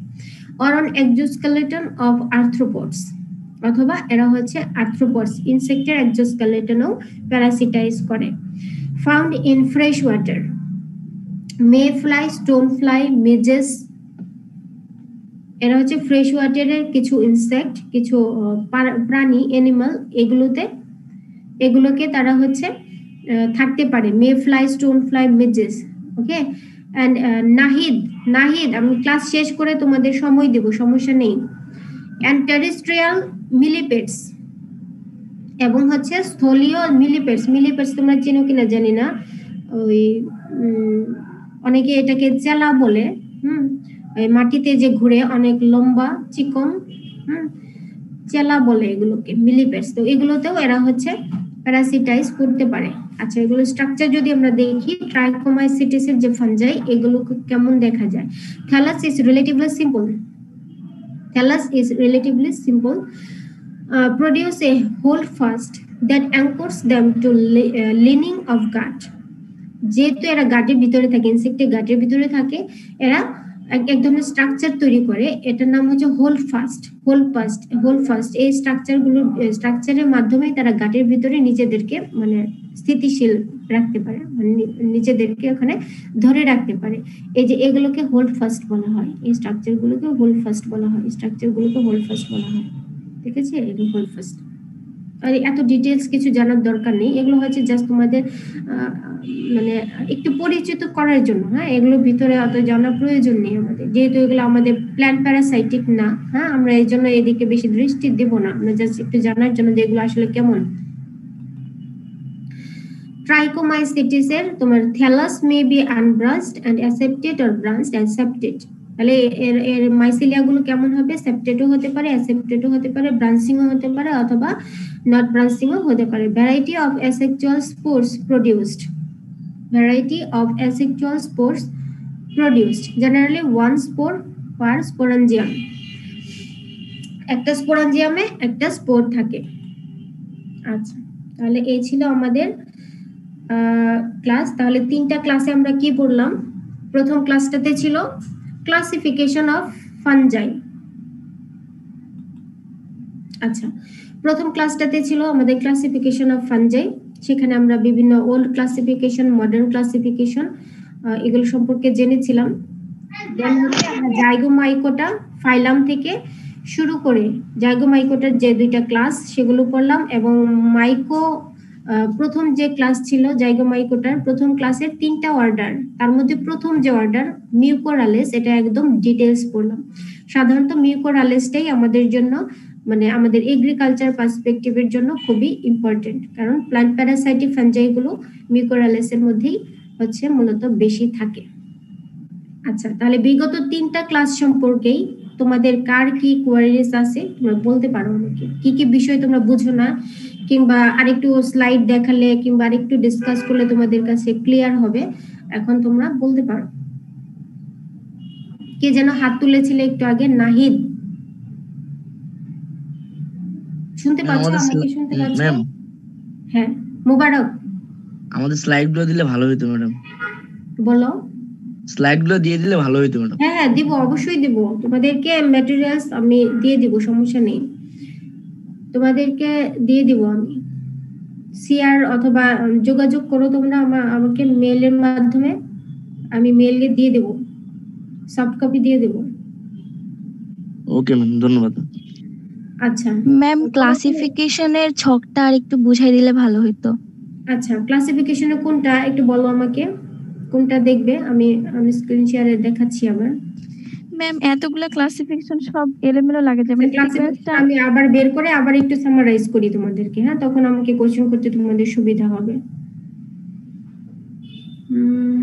অর অন অফ আর্থ্রোপডস, অথবা এরা হচ্ছে আর্থ্রোপডস, ইনসেক্টের এক্সোস্কেলেটনও প্যারাসিটাইজ করে। Water mayfly stonefly midges এরা হচ্ছে ফ্রেশ ওয়াটারের কিছু ইনসেক্ট কিছু প্রাণী এনিমাল এগুলোতে, এগুলোকে তারা হচ্ছে থাকতে পারে। Mayfly stonefly midges okay and Nahid Nahid, আমি ক্লাস শেষ করে তোমাদের সময় দেব, সমস্যা নেই। অ্যান্ড টেরিস্ট্রিয়াল মিলিপেটস এবং হচ্ছে স্থলীয় মিলিপেটস মিলিপেটস তোমরা চেনো কিনা জানি না। ওই অনেকে এটাকে চেলা বলে, হুম? ওই মাটিতে যে ঘুরে অনেক লম্বা চিকন, হুম? চেলা বলে এগুলোকে, মিলিপেটস। তো এগুলোতেও এরা হচ্ছে প্যারাসিটাইজ করতে পারে। আচ্ছা এগুলো স্ট্রাকচার যদি আমরা দেখি ট্রাইকোমাইসিটিস এর যে ফানজাই এগুলো কেমন দেখা যায়? Thallus is relatively simple thallus is relatively simple. Uh, produce a holdfast that anchors them to uh, lining of gut যেহেতু এরা গাটের ভিতরে থাকে ইনসেক্টের গাটের ভিতরে থাকে এরা এক- ধরনের স্ট্রাকচার তৈরি করে। এটার নাম হচ্ছে holdfast holdfast holdfast এই স্ট্রাকচারগুলো স্ট্রাকচারের মাধ্যমে তারা গাটের ভিতরে নিজেদেরকে মানে স্থিতিশীল রাখতে পারে মানে নিজেদেরকে ওখানে ধরে রাখতে পারে। এই যে এগুলোকে হোল্ড ফাস্ট বলা হয় এই স্ট্রাকচার গুলোকে হোল্ড ফাস্ট বলা হয় স্ট্রাকচার গুলোকে হোল্ড ফাস্ট বলা হয়। ঠিক আছে এগুলো হোল্ড ফাস্ট আর, এত ডিটেলস কিছু জানার দরকার নেই। এগুলো হচ্ছে জাস্ট তোমাদের মানে একটু পরিচিত করার জন্য। হ্যাঁ এগুলোর ভিতরে অত জানার প্রয়োজন নেই আমাদের। যেহেতু এগুলো আমাদের প্ল্যান প্যারাসাইটিক না হ্যাঁ আমরা এই জন্য এদিকে বেশি দৃষ্টি দেব না। আমরা জাস্ট একটু জানার জন্য যে এগুলো আসলে কেমন। ট্রাইকোমাইসিটিস এর তোমার thallus may be unbranched and aseptate or branched and septate তাহলে এর এর মাইসিলিয়া গুলো কেমন হবে? সেপ্টেডও হতে পারে অ্যাসেপ্টেডও হতে পারে ব্রাঞ্চিংও হতে পারে, অথবা নট ব্রাঞ্চিংও হতে পারে। Variety of asexual spores produced variety of asexual spores produced generally one spore per sporangium একটা স্পোরাঞ্জিয়ামে একটা স্পোর থাকে। আচ্ছা তাহলে এই ছিল আমাদের ক্লাস তাহলে তিনটা ক্লাসে আমরা কি পড়লাম? প্রথম ক্লাসটাতে ছিল ক্লাসিফিকেশন অফ ফানজাই আচ্ছা প্রথম ক্লাসটাতে ছিল আমাদের ক্লাসিফিকেশন অফ ফানজাই সেখানে আমরা বিভিন্ন ওল্ড ক্লাসিফিকেশন মডার্ন ক্লাসিফিকেশন এগুলো সম্পর্কে জেনেছিলাম। জাইগোমাইকোটা ফাইলাম থেকে শুরু করে, জাইগোমাইকোটার যে দুইটা ক্লাস সেগুলো পড়লাম এবং মাইকো প্রথম যে ক্লাস ছিল জাইগোমাইকোটার, প্রথম ক্লাসের তিনটা অর্ডার তার মধ্যে প্রথম যে অর্ডার মিউকোরালেস এটা একদম ডিটেলস পড়লাম। সাধারণত মিউকোরালেসটাই আমাদের জন্য মানে আমাদের এগ্রিকালচার পার্সপেক্টিভের জন্য খুবই ইম্পর্টেন্ট কারণ প্লান্ট প্যারাসাইটিক ফাঞ্জাইগুলো মিউকোরালেসের মধ্যেই হচ্ছে মূলত বেশি থাকে। আচ্ছা তাহলে বিগত তিনটা ক্লাস সম্পর্কেই তোমাদের কার কি কোয়ারিজ আছে তোমরা বলতে পারো আমাকে। কি কি বিষয় তোমরা বুঝো না কিংবা আরেকটু স্লাইড দেখালে কিংবা আরেকটু ডিসকাস করলে তোমাদের কাছে ক্লিয়ার হবে এখন তোমরা বলতে পারো। কে যেন হাত তুলেছিলে একটু আগে নাহিদ। শুনতে পাচ্ছ? আমাদের আমাকে শুনতে পাচ্ছ? ম্যাম। হ্যাঁ মুবারক। আমাদের স্লাইডগুলো দিলে ভালো হতো ম্যাডাম। বলো। স্লাইডগুলো দিয়ে দিলে ভালো হতো ম্যাডাম হ্যাঁ হ্যাঁ দিব অবশ্যই দিব। তোমাদেরকে ম্যাটেরিয়ালস আমি দিয়ে দিব সমস্যা নেই। তোমাদেরকে দিয়ে দিব আমি। শেয়ার অথবা যোগাযোগ করো তোমরা আমা- আমাকে মেলের মাধ্যমে। আমি মেলে দিয়ে দেব। সফট কপি দিয়ে দেব। ওকে ম্যাম ধন্যবাদ। আচ্ছা। ম্যাম ক্লাসিফিকেশনের ছকটা আর একটু বুঝাই দিলে ভালো হতো আচ্ছা ক্লাসিফিকেশনে কোনটা একটু বলো আমাকে? কোনটা দেখবে? আমি আমি স্ক্রিন শেয়ারে দেখাচ্ছি আবার। ম্যাম এতগুলা ক্লাসিফিকেশন সব এলোমেলো লাগে যাবে আমি আবার বের করে আবার একটু সামারাইজ করি তোমাদেরকে হ্যাঁ? তখন আমাকে কোশ্চেন করতে তোমাদের সুবিধা হবে। হুম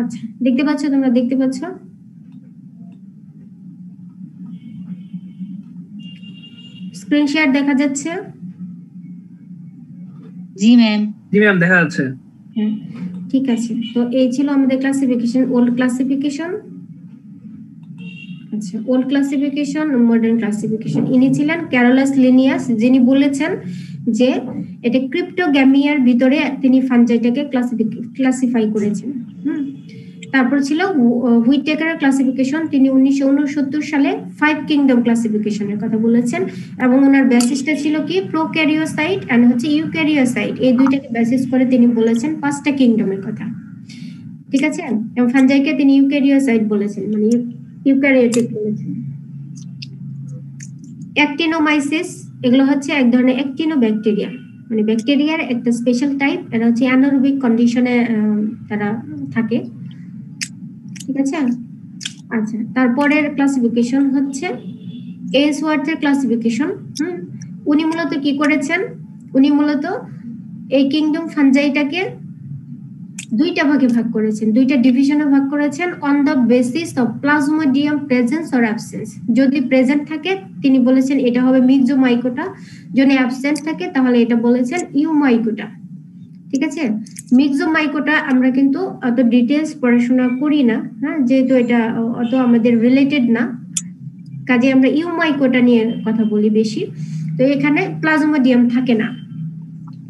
আচ্ছা দেখতে পাচ্ছ তোমরা দেখতে পাচ্ছ? স্ক্রিন শেয়ার দেখা যাচ্ছে? জি ম্যাম জি ম্যাম দেখা যাচ্ছে। হ্যাঁ ঠিক আছে। তো এই ছিল আমাদের ক্লাসিফিকেশন ওল্ড ক্লাসিফিকেশন আচ্ছা ওল্ড ক্লাসিফিকেশন মডার্ন ক্লাসিফিকেশন ইনি ছিলেন ক্যারোলাস লিনিয়াস যিনি বলেছেন যে এটা ক্রিপ্টোগ্যামিয়ার ভিতরে তিনি ফানজাইটাকে ক্লাসিফাই করেছেন। তারপর ছিল হুইটেকারের ক্লাসিফিকেশন তিনি উনিশশো উনসত্তর সালে ফাইভ কিংডম ক্লাসিফিকেশনের কথা বলেছেন। এবং ওনার বেসিসটা ছিল কি? প্রো প্রোক্যারিওসাইট এন্ড হচ্ছে ইউক্যারিওসাইট এই দুইটাকে বেসিস করে তিনি বলেছেন পাঁচটা কিংডমের কথা। ঠিক আছে? এবং ফানজাইকে তিনি ইউক্যারিওসাইট বলেছেন মানে ইউক্যারিওটিক বলেছেন। অ্যাক্টিনোমাইসিস এগুলো হচ্ছে এক ধরনের অ্যাক্টিনো ব্যাকটেরিয়া মানে ব্যাকটেরিয়ার একটা স্পেশাল টাইপ এটা হচ্ছে অ্যানারোবিক কন্ডিশনে তারা থাকে। ঠিক আছে? আচ্ছা তারপরের ক্লাসিফিকেশন হচ্ছে এস ওয়ার্থের ক্লাসিফিকেশন উনি মূলত কি করেছেন? উনি মূলত এই কিংডম ফানজাইটাকে দুইটা ভাগে ভাগ করেছেন, দুইটা ডিভিশনে ভাগ করেছেন on the basis of plasmodium presence or absence যদি প্রেজেন্ট থাকে, তিনি বলেছেন এটা হবে মিক্সোমাইকোটা যদি অ্যাবসেন্ট থাকে, তাহলে এটা বলেছেন ইউমাইকোটা ঠিক আছে? মিক্সোমাইকোটা আমরা কিন্তু অত ডিটেলস পড়াশোনা করি না হ্যাঁ? যেহেতু এটা অত আমাদের রিলেটেড না, কাজে আমরা ইউমাইকোটা নিয়ে কথা বলি বেশি। তো এখানে প্লাজমোডিয়াম থাকে না।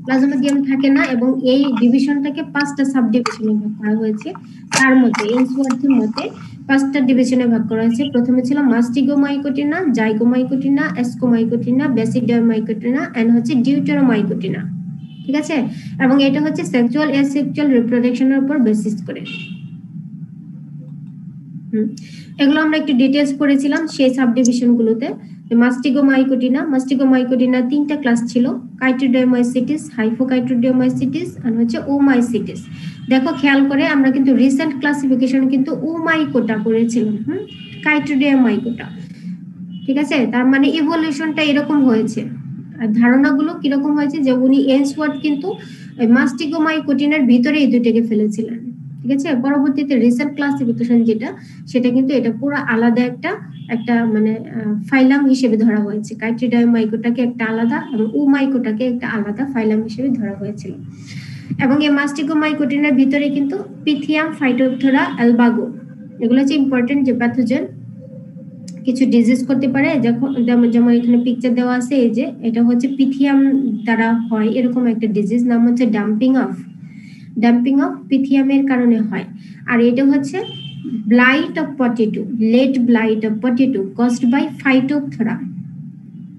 প্লাজমোডিয়াম থাকে না এবং এই ডিভিশনটাকে পাঁচটা সাব ডিভিশনে ভাগ করা হয়েছে। তার মধ্যে এনসওয়ার্থের মতে পাঁচটা ডিভিশনে ভাগ করা হয়েছে। প্রথমে ছিল মাস্টিগোমাইকোটিনা জাইগোমাইকোটিনা এসকোমাইকোটিনা বেসিডিয়ামাইকোটিনা এন্ড হচ্ছে ডিউটেরোমাইকোটিনা ঠিক আছে? এবং এটা হচ্ছে সেক্সুয়াল এসেক্সুয়াল রিপ্রোডাকশনের উপর বেসিস করে। এগুলো আমরা একটু ডিটেলস পড়েছিলাম সেই সাব ডিভিশন গুলোতে মাস্টিগোমাইকোটিনা মাস্টিগোমাইকোটিনা তিনটা ক্লাস ছিল। কাইটোডিয়ামাইসিটিস হাইফোকাইটোডিয়ামাইসিটিস আর হচ্ছে ওমাইসিটিস দেখো, খেয়াল করে আমরা কিন্তু রিসেন্ট ক্লাসিফিকেশন কিন্তু ওমাইকোটা করেছিলাম। হুম? কাইটোডিয়ামাইকোটা ঠিক আছে? তার মানে ইভলিউশনটা এরকম হয়েছে। ধারণাগুলো কীরকম হয়েছে যে উনি এন্সওয়ার্ড কিন্তু মাস্টিগোমাইকোটিনের ভিতরে এই দুইটাকে ফেলেছিলেন, ঠিক আছে? পরবর্তীতে রিসেন্ট ক্লাসিফিকেশন যেটা, সেটা কিন্তু এটা পুরো আলাদা একটা একটা মানে ফাইলাম হিসেবে ধরা হয়েছে। কাইট্রিডাইমাইকোটাকে একটা আলাদা এবং উমাইকোটাকে একটা আলাদা ফাইলাম হিসেবে ধরা হয়েছিল। এবং এই মাস্টিগোমাইকোটিনের ভিতরে কিন্তু পিথিয়াম ফাইটোথোরা অ্যালবাগো, এগুলো হচ্ছে ইম্পর্টেন্ট যে প্যাথোজেন কিছু ডিজিজ করতে পারে যখন যেমন যেমন এখানে পিকচার দেওয়া আছে এই যে এটা হচ্ছে পিথিয়াম দ্বারা হয় এরকম একটা ডিজিজ নাম হচ্ছে ডাম্পিং অফ ডাম্পিং অফ পিথিয়ামের কারণে হয়। আর এটা হচ্ছে blight of potato late blight of potato caused by phytophthora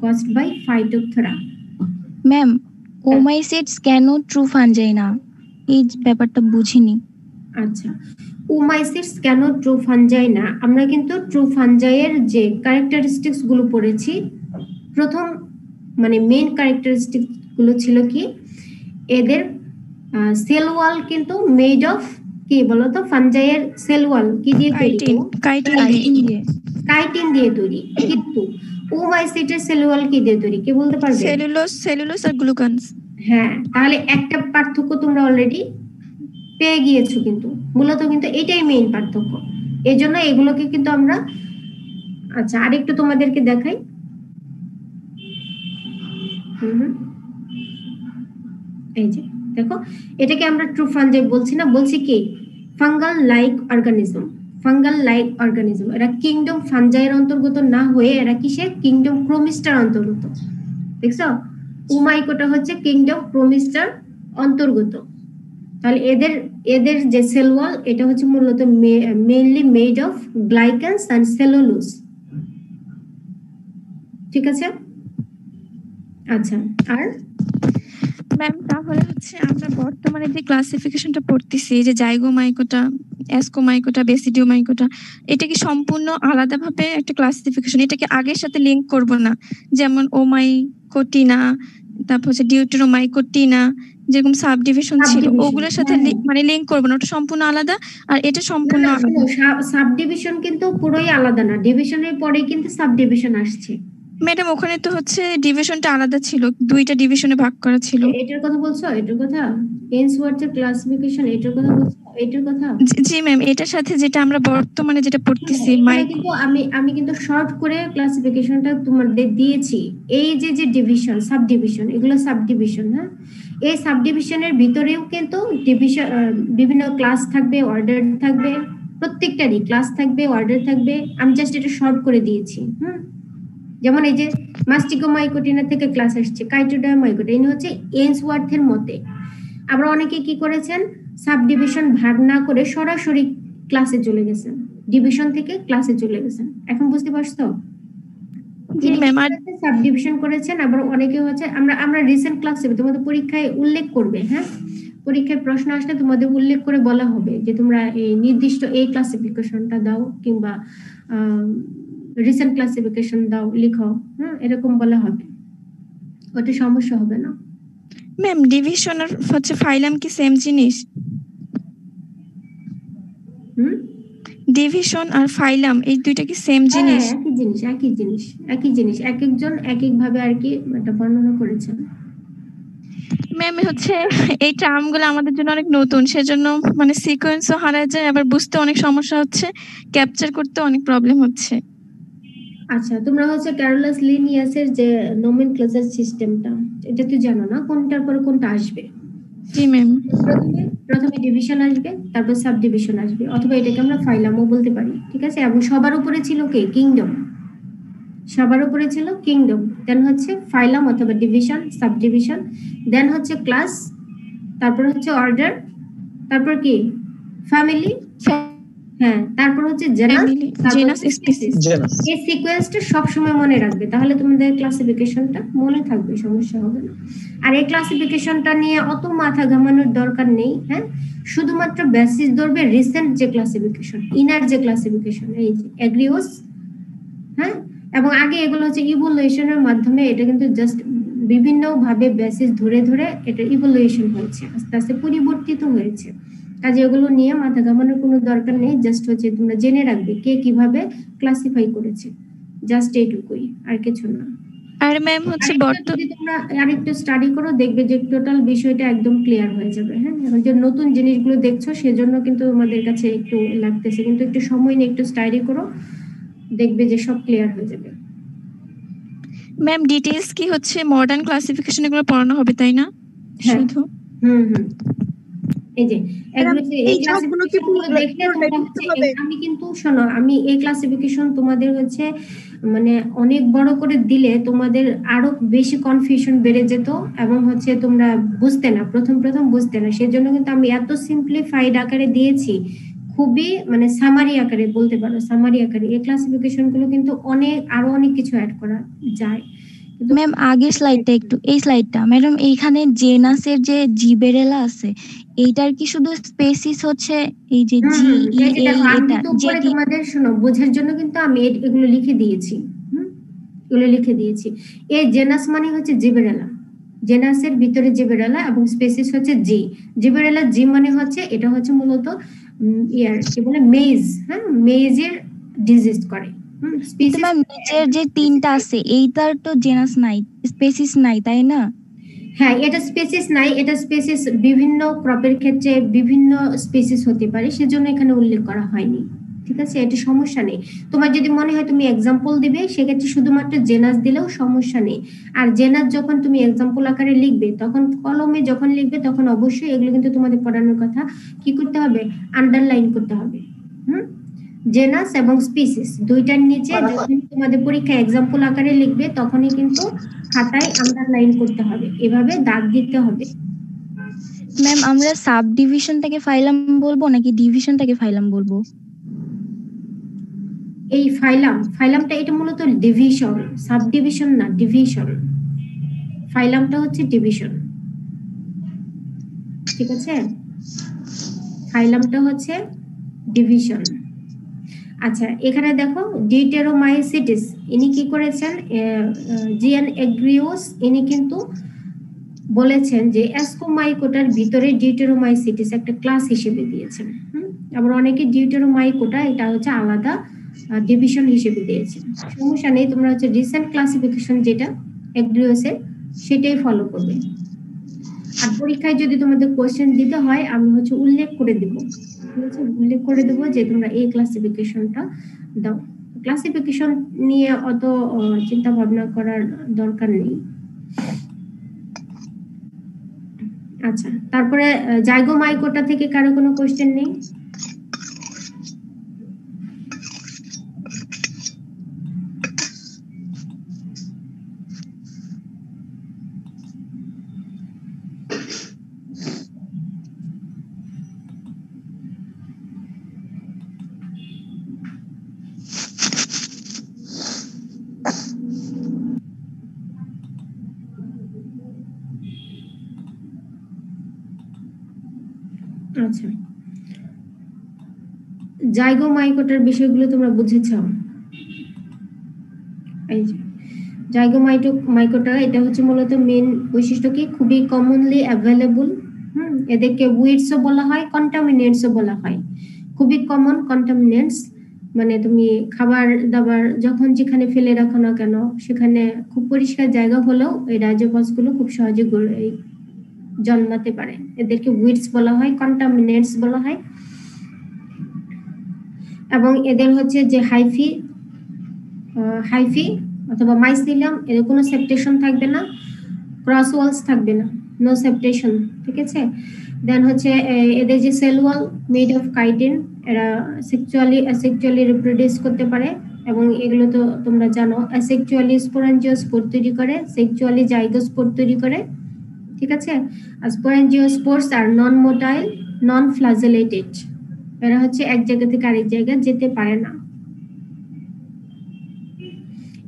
caused by phytophthora ma'am oomycetes কেন ট্রু ফানজাই না? এই ব্যাপারটা বুঝিনি। আচ্ছা উমাইসিডস কেন ট্রু ফানজাই না। আমরা কিন্তু ট্রু ফানজাইয়ের যে ক্যারেক্টারিস্টিক্সগুলো পড়েছি প্রথম মানে মেইন ক্যারেক্টারিস্টিক্সগুলো ছিল কি? এদের সেল ওয়াল কিন্তু মেড অফ কি বলতো? ফানজাইয়ের সেল ওয়াল কি দিয়ে তৈরি কাইটিন দিয়ে। কাইটিন দিয়ে তৈরি। কিন্তু উমাইসিডের সেল ওয়াল কি দিয়ে তৈরি? কে বলতে পারবে? সেলুলোজ সেলুলোজ আর গ্লুকানস হ্যাঁ তাহলে একটা পার্থক্য তোমরা অলরেডি পেয়ে গিয়েছো কিন্তু। মূলত কিন্তু এটাই মেইন পার্থক্য। এই জন্য এগুলোকে কিন্তু আমরা আচ্ছা আরেকটু তোমাদেরকে দেখাই। এই যে, দেখো, এটাকে আমরা ট্রু ফানজাই বলছি না, বলছি কি? Fungal like organism fungal like organism এরা কিংডম ফানজাইয়ের অন্তর্গত না হয়ে এরা কিসের কিংডম ক্রোমিস্টার অন্তর্গত। দেখছ? উমাইকোটা হচ্ছে কিংডম ক্রোমিস্টার অন্তর্গত। তাহলে এদের এদের যে সেল ওয়াল এটা হচ্ছে মূলত mainly made of glycans and cellulose ঠিক আছে? আচ্ছা আর? ম্যাম তাহলে হচ্ছে আমরা বর্তমানে যে ক্লাসিফিকেশনটা পড়তেছি, যে জাইগোমাইকোটা অ্যাসকোমাইকোটা বেসিডিওমাইকোটা এটা কি সম্পূর্ণ আলাদাভাবে একটা ক্লাসিফিকেশন এটাকে আগের সাথে লিংক করব না? যেমন ওমাইকোটিনা তারপর হচ্ছে ডিউটেরোমাইকোটিনা যেরকম সাব ডিভিশন ছিল ওগুলোর সাথে হ্যাঁ। মানে লিংক করব না ওটা সম্পূর্ণ আলাদা আর এটা সম্পূর্ণ সাব ডিভিশন কিন্তু পুরোই আলাদা না ডিভিশনের পরে কিন্তু সাব ডিভিশন আসছে। ম্যাডাম ওখানে তো হচ্ছে ডিভিশনটা আলাদা ছিল দুইটা ডিভিশনে ভাগ করা ছিল। এটার কথা বলছো? এটার কথা? এন্সওয়ার্থের ক্লাসিফিকেশন এটার কথা বলছো? এটার কথা? জি- ম্যাম এটার সাথে যেটা আমরা বর্তমানে যেটা পড়তেছি এখানে মাইক কিন্তু আমি আমি কিন্তু শর্ট করে ক্লাসিফিকেশনটা তোমাদের দিয়েছি। এই যে যে ডিভিশন সাব ডিভিশন এগুলো সাব ডিভিশন হ্যাঁ? এই সাব ডিভিশনের ভিতরেও কিন্তু ডিভিশন বিভিন্ন ক্লাস থাকবে অর্ডার থাকবে, প্রত্যেকটারই ক্লাস থাকবে অর্ডার থাকবে। আমি জাস্ট এটা শর্ট করে দিয়েছি, হুম? যেমন এই যে মাস্টিকো মাস্টিকোমাইকোটিনা থেকে ক্লাস আসছে কাইটোডামাইকোটিন ইনি হচ্ছে এন্সওয়ার্থের মতে। আবার অনেকে কি করেছেন? সাব ডিভিশন ভাগ না করে সরাসরি ক্লাসে চলে গেছেন। ডিভিশন থেকে ক্লাসে চলে গেছেন। এখন বুঝতে পারছ? জি ম্যাম আর সাব ডিভিশন করেছেন আবার অনেকে হচ্ছে আমরা আমরা রিসেন্ট ক্লাসে তোমাদের পরীক্ষায় উল্লেখ করবে হ্যাঁ? পরীক্ষায় প্রশ্ন আসলে তোমাদের উল্লেখ করে বলা হবে যে তোমরা এই নির্দিষ্ট এই ক্লাসিফিকেশনটা দাও কিংবা রিসেন্ট ক্লাসিফিকেশন দাও লিখো হ্যাঁ এরকম বলা হবে। ওটা সমস্যা হবে না। ম্যাম ডিভিশন আর হচ্ছে ফাইলাম কি সেম জিনিস? হুম? ডিভিশন আর ফাইলাম এই দুইটা কি সেম হ্যাঁ, জিনিস? একই জিনিস একই জিনিস একই জিনিস। এক একজন এক এক ভাবে আর কি এটা বর্ণনা করেছেন। ম্যাম হচ্ছে এই টার্মগুলো আমাদের জন্য অনেক নতুন সেজন্য মানে সিকোয়েন্সও হারা যায় আবার বুঝতে অনেক সমস্যা হচ্ছে ক্যাপচার করতে অনেক প্রবলেম হচ্ছে। আচ্ছা তোমরা হচ্ছে ক্যারোলাস লিনিয়াসের যে নোমেনক্লেচার সিস্টেমটা এটা তুই জানো না কোনটার পরে কোনটা আসবে? জি ম্যাম প্রথমে প্রথমে ডিভিশন আসবে, তারপর সাব ডিভিশন আসবে, অথবা এটাকে আমরা ফাইলামও বলতে পারি, ঠিক আছে? এবং সবার উপরে ছিল কে? কিংডম সবার উপরে ছিল কিংডম দেন হচ্ছে ফাইলাম অথবা ডিভিশন সাব ডিভিশন দেন হচ্ছে ক্লাস তারপর হচ্ছে অর্ডার তারপর কি? ফ্যামিলি হ্যাঁ তারপর হচ্ছে জেনাস স্পিসিস এই সিকোয়েন্সটা সবসময় মনে রাখবে তাহলে তোমাদের ক্লাসিফিকেশনটা মনে থাকবে সমস্যা হবে না। আর এই ক্লাসিফিকেশনটা নিয়ে অত মাথা ঘামানোর দরকার নেই হ্যাঁ? শুধুমাত্র বেসিস ধরবে রিসেন্ট যে ক্লাসিফিকেশন ইনার যে ক্লাসিফিকেশন এই যে অ্যাগ্রিওস হ্যাঁ? এবং আগে এগুলো হচ্ছে ইভলিউশনের মাধ্যমে এটা কিন্তু জাস্ট বিভিন্ন ভাবে বেসিস ধরে ধরে এটা ইভলিউশন হয়েছে আস্তে আস্তে পরিবর্তিত হয়েছে। কাজে এগুলো নিয়ে মাথা ঘামানোর কোনো দরকার নেই জাস্ট হচ্ছে তোমরা জেনে রাখবে কে কীভাবে ক্লাসিফাই করেছে। জাস্ট এইটুকুই আর কিছু না। আর ম্যাম হচ্ছে আরেকটা তোমরা আরেকটু স্টাডি করো দেখবে যে টোটাল বিষয়টা একদম ক্লিয়ার হয়ে যাবে হ্যাঁ? যে নতুন জিনিসগুলো দেখছ সেজন্য কিন্তু তোমাদের কাছে একটু লাগতেছে। কিন্তু একটু সময় নিয়ে একটু স্টাডি করো দেখবে যে সব ক্লিয়ার হয়ে যাবে। ম্যাম ডিটেইলস কি হচ্ছে? মডার্ন ক্লাসিফিকেশন এগুলো পড়ানো হবে তাই না? হ্যাঁ। শুধু? হুম হুম। এই যে আমি কিন্তু শোনো আমি এই ক্লাসিফিকেশন তোমাদের হচ্ছে মানে অনেক বড় করে দিলে তোমাদের আরও বেশি কনফিউশন বেড়ে যেত এবং হচ্ছে তোমরা বুঝতে না প্রথম প্রথম বুঝতে না। সেজন্য কিন্তু আমি এত সিম্পলিফাইড আকারে দিয়েছি খুবই মানে সামারি আকারে বলতে পারো সামারি আকারে। এই ক্লাসিফিকেশনগুলো কিন্তু অনেক আরও অনেক কিছু অ্যাড করা যায়। ম্যাম আগের স্লাইডটা একটু এই স্লাইডটা ম্যাডাম এইখানে জেনাসের যে জিবেরেলা আছে এইটার কি শুধু স্পেসিস হচ্ছে? এই যে জি আমি এটা তোমাদের শোনো বোঝার জন্য কিন্তু আমি এগুলো লিখে দিয়েছি। হুম, এগুলো লিখে দিয়েছি। এই জেনাস মানে হচ্ছে জিবেরেলা। জেনাসের ভিতরে জিবেরেলা এবং স্পেসিস হচ্ছে জি জিবেরেলা জি মানে হচ্ছে এটা হচ্ছে মূলত ইয়ার কি বলে মেজ হ্যাঁ? মেজের ডিজিজ করে। ম্যাম নিচের যে তিনটা আছে এইটার তো জেনাস নাই স্পেসিস নাই তাই না? হ্যাঁ এটা স্পেসিস নাই, এটা স্পেসিস বিভিন্ন ক্রপের ক্ষেত্রে বিভিন্ন স্পেসিস হতে পারে, সেজন্য এখানে উল্লেখ করা হয়নি। ঠিক আছে? এটা সমস্যা নেই। তোমার যদি মনে হয় তুমি এক্সাম্পল দিবে, সেক্ষেত্রে শুধুমাত্র জেনাস দিলেও সমস্যা নেই। আর জেনাস যখন তুমি এক্সাম্পল আকারে লিখবে, তখন কলমে যখন লিখবে, তখন অবশ্যই এগুলো কিন্তু তোমাদের পড়ানোর কথা কি করতে হবে? আন্ডারলাইন করতে হবে। হুম? জেনাস এবং স্পিসিস দুইটার নিচে যখন তোমাদের পরীক্ষা এক্সাম্পল আকারে লিখবে তখনই কিন্তু খাতায় আন্ডারলাইন করতে হবে। এভাবে দাগ দিতে হবে। ম্যাম আমরা সাব ডিভিশনটাকে ফাইলাম বলব নাকি ডিভিশনটাকে ফাইলাম বলব? এই ফাইলাম ফাইলামটা এটা মূলত ডিভিশন সাব ডিভিশন না ডিভিশন ফাইলামটা হচ্ছে ডিভিশন ঠিক আছে? ফাইলামটা হচ্ছে ডিভিশন আচ্ছা এখানে দেখো ডিটেরোমাইসিটিস ইনি কি করেছেন? জিয়ান এগ্রিওস, ইনি কিন্তু বলেছেন যে অ্যাসকোমাইকোটার ভিতরে ডিউটেরোমাইসিটিস একটা ক্লাস হিসেবে দিয়েছেন? আবার অনেকে ডিউটেরোমাইকোটা এটা হচ্ছে আলাদা ডিভিশন হিসেবে দিয়েছেন। সমস্যা নেই, তোমরা হচ্ছে রিসেন্ট ক্লাসিফিকেশন যেটা এগ্রিওসের সেটাই ফলো করবে। আর পরীক্ষায় যদি তোমাদের কোয়েশ্চেন দিতে হয়, আমি হচ্ছে উল্লেখ করে দেব। ঠিক আছে উল্লেখ করে দেবো যে তোমরা এই ক্লাসিফিকেশনটা দাও। ক্লাসিফিকেশন নিয়ে অত চিন্তা ভাবনা করার দরকার নেই। আচ্ছা তারপরে জাইগোমাইকোটা থেকে কারও কোনো কোয়েশ্চেন নেই আচ্ছা জাইগোমাইকোটার বিষয়গুলো তোমরা বুঝেছ? এই যে জাইগোমাইটো মাইকোটা, এটা হচ্ছে মূলত মেন বৈশিষ্ট্য কি? খুবই কমনলি অ্যাভেলেবল হুম, এদেরকে উইডসও বলা হয় কন্টামিনেন্টসও বলা হয়। খুবই কমন কন্টামিনেন্টস মানে তুমি খাবার দাবার যখন যেখানে ফেলে রাখো না কেন, সেখানে খুব পরিষ্কার জায়গা হলেও এই রাজপাসগুলো খুব সহজে জন্মাতে পারে। এদেরকে উইডস বলা হয় কন্টামিনেন্টস বলা হয়। এবং এদের হচ্ছে যে হাইফি হাইফি অথবা মাইসিলিয়াম এদের কোনো সেপটেশন থাকবে না ক্রস ওয়ালস থাকবে না নো সেপটেশন ঠিক আছে? দেন হচ্ছে এদের যে cell wall made of chitin এরা সেক্সুয়ালি অ্যাসেক্সুয়ালি রিপ্রোডিউস করতে পারে এবং এগুলো তো তোমরা জানো অ্যাসেকচুয়ালি অ্যাসেক্সুয়ালি স্পোরাঞ্জিওস্পোর তৈরি করে সেক্সুয়ালি জাইগোস্পোর তৈরি করে, ঠিক আছে? আর স্পোরাঞ্জিওস্পোর্স আর নন মোটাইল নন ফ্লাজেলেটেড এরা হচ্ছে এক জায়গা থেকে আরেক জায়গা যেতে পারে না।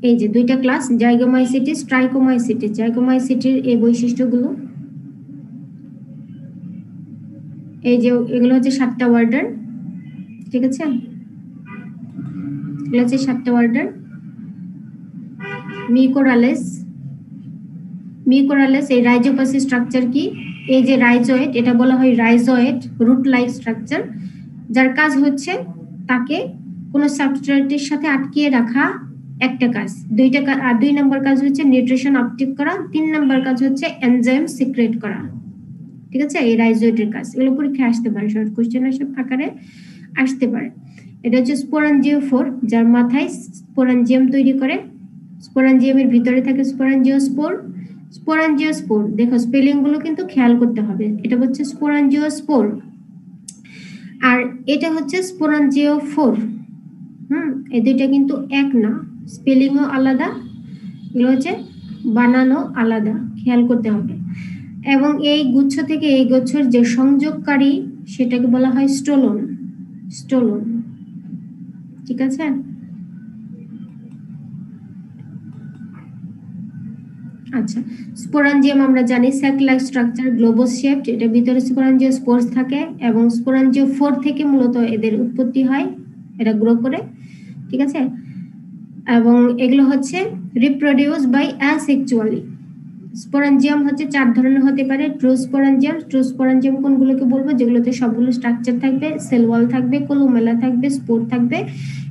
এই যে দুইটা ক্লাস জাইগোমাইসিটিস ট্রাইকোমাইসিটিস জাইগোমাইসিটির এই বৈশিষ্ট্যগুলো, এই যে এগুলো হচ্ছে সাতটা ওয়ার্ডার, ঠিক আছে? এগুলো হচ্ছে সাতটা ওয়ার্ডার। মিকোরালেস মিকোরালেস, এই রাইজোপাসি স্ট্রাকচার কি? এই যে রাইজয়েড এটা বলা হয় রাইজয়েড রুট লাইক স্ট্রাকচার। যার কাজ হচ্ছে তাকে কোনো সাবস্ট্রেটের সাথে আটকিয়ে রাখা একটা কাজ। দুইটা আর দুই নম্বর কাজ হচ্ছে নিউট্রিশন আপটেক করা, তিন নম্বর কাজ হচ্ছে এনজাইম সিক্রেট করা। ঠিক আছে? এই রাইজয়েডের কাজ। এগুলো পরীক্ষায় আসতে পারে শর্ট কোশ্চেন আসে আকারে আসতে পারে। এটা হচ্ছে স্পোরাঞ্জিও ফোর যার মাথায় স্পোরাঞ্জিয়াম তৈরি করে। স্পোরাঞ্জিয়ামের ভিতরে থাকে স্পোরাঞ্জিও স্পোর স্পোরাঞ্জিওস্পোর দেখো স্পেলিংগুলো কিন্তু খেয়াল করতে হবে। এটা হচ্ছে স্পোরাঞ্জিওস্পোর আর এটা হচ্ছে স্পোরাঞ্জিও ফোর। হুম, এই দুইটা কিন্তু এক না। স্পেলিংও আলাদা, এগুলো হচ্ছে বানানো আলাদা। খেয়াল করতে হবে। এবং এই গুচ্ছ থেকে এই গুচ্ছর যে সংযোগকারী, সেটাকে বলা হয় স্টোলন। স্টোলন। ঠিক আছে? আচ্ছা স্পোরাঞ্জিয়াম আমরা জানি sac like structure global shaped এটা ভিতরে স্পোরাঞ্জিও স্পোর্স থাকে এবং স্পোরাঞ্জিও ফোর থেকে মূলত এদের উৎপত্তি হয়, এটা গ্রো করে, ঠিক আছে? এবং এগুলো হচ্ছে রিপ্রোডিউস বাই অ্যাসেক্সুয়ালি স্পোরাঞ্জিয়াম হচ্ছে চার ধরনের হতে পারে ট্রু স্পোরাঞ্জিয়াম ট্রু স্পোরাঞ্জিয়াম কোনগুলোকে বলব? যেগুলোতে সবগুলো স্ট্রাকচার থাকবে সেল ওয়াল থাকবে কলুমেলা থাকবে স্পোর থাকবে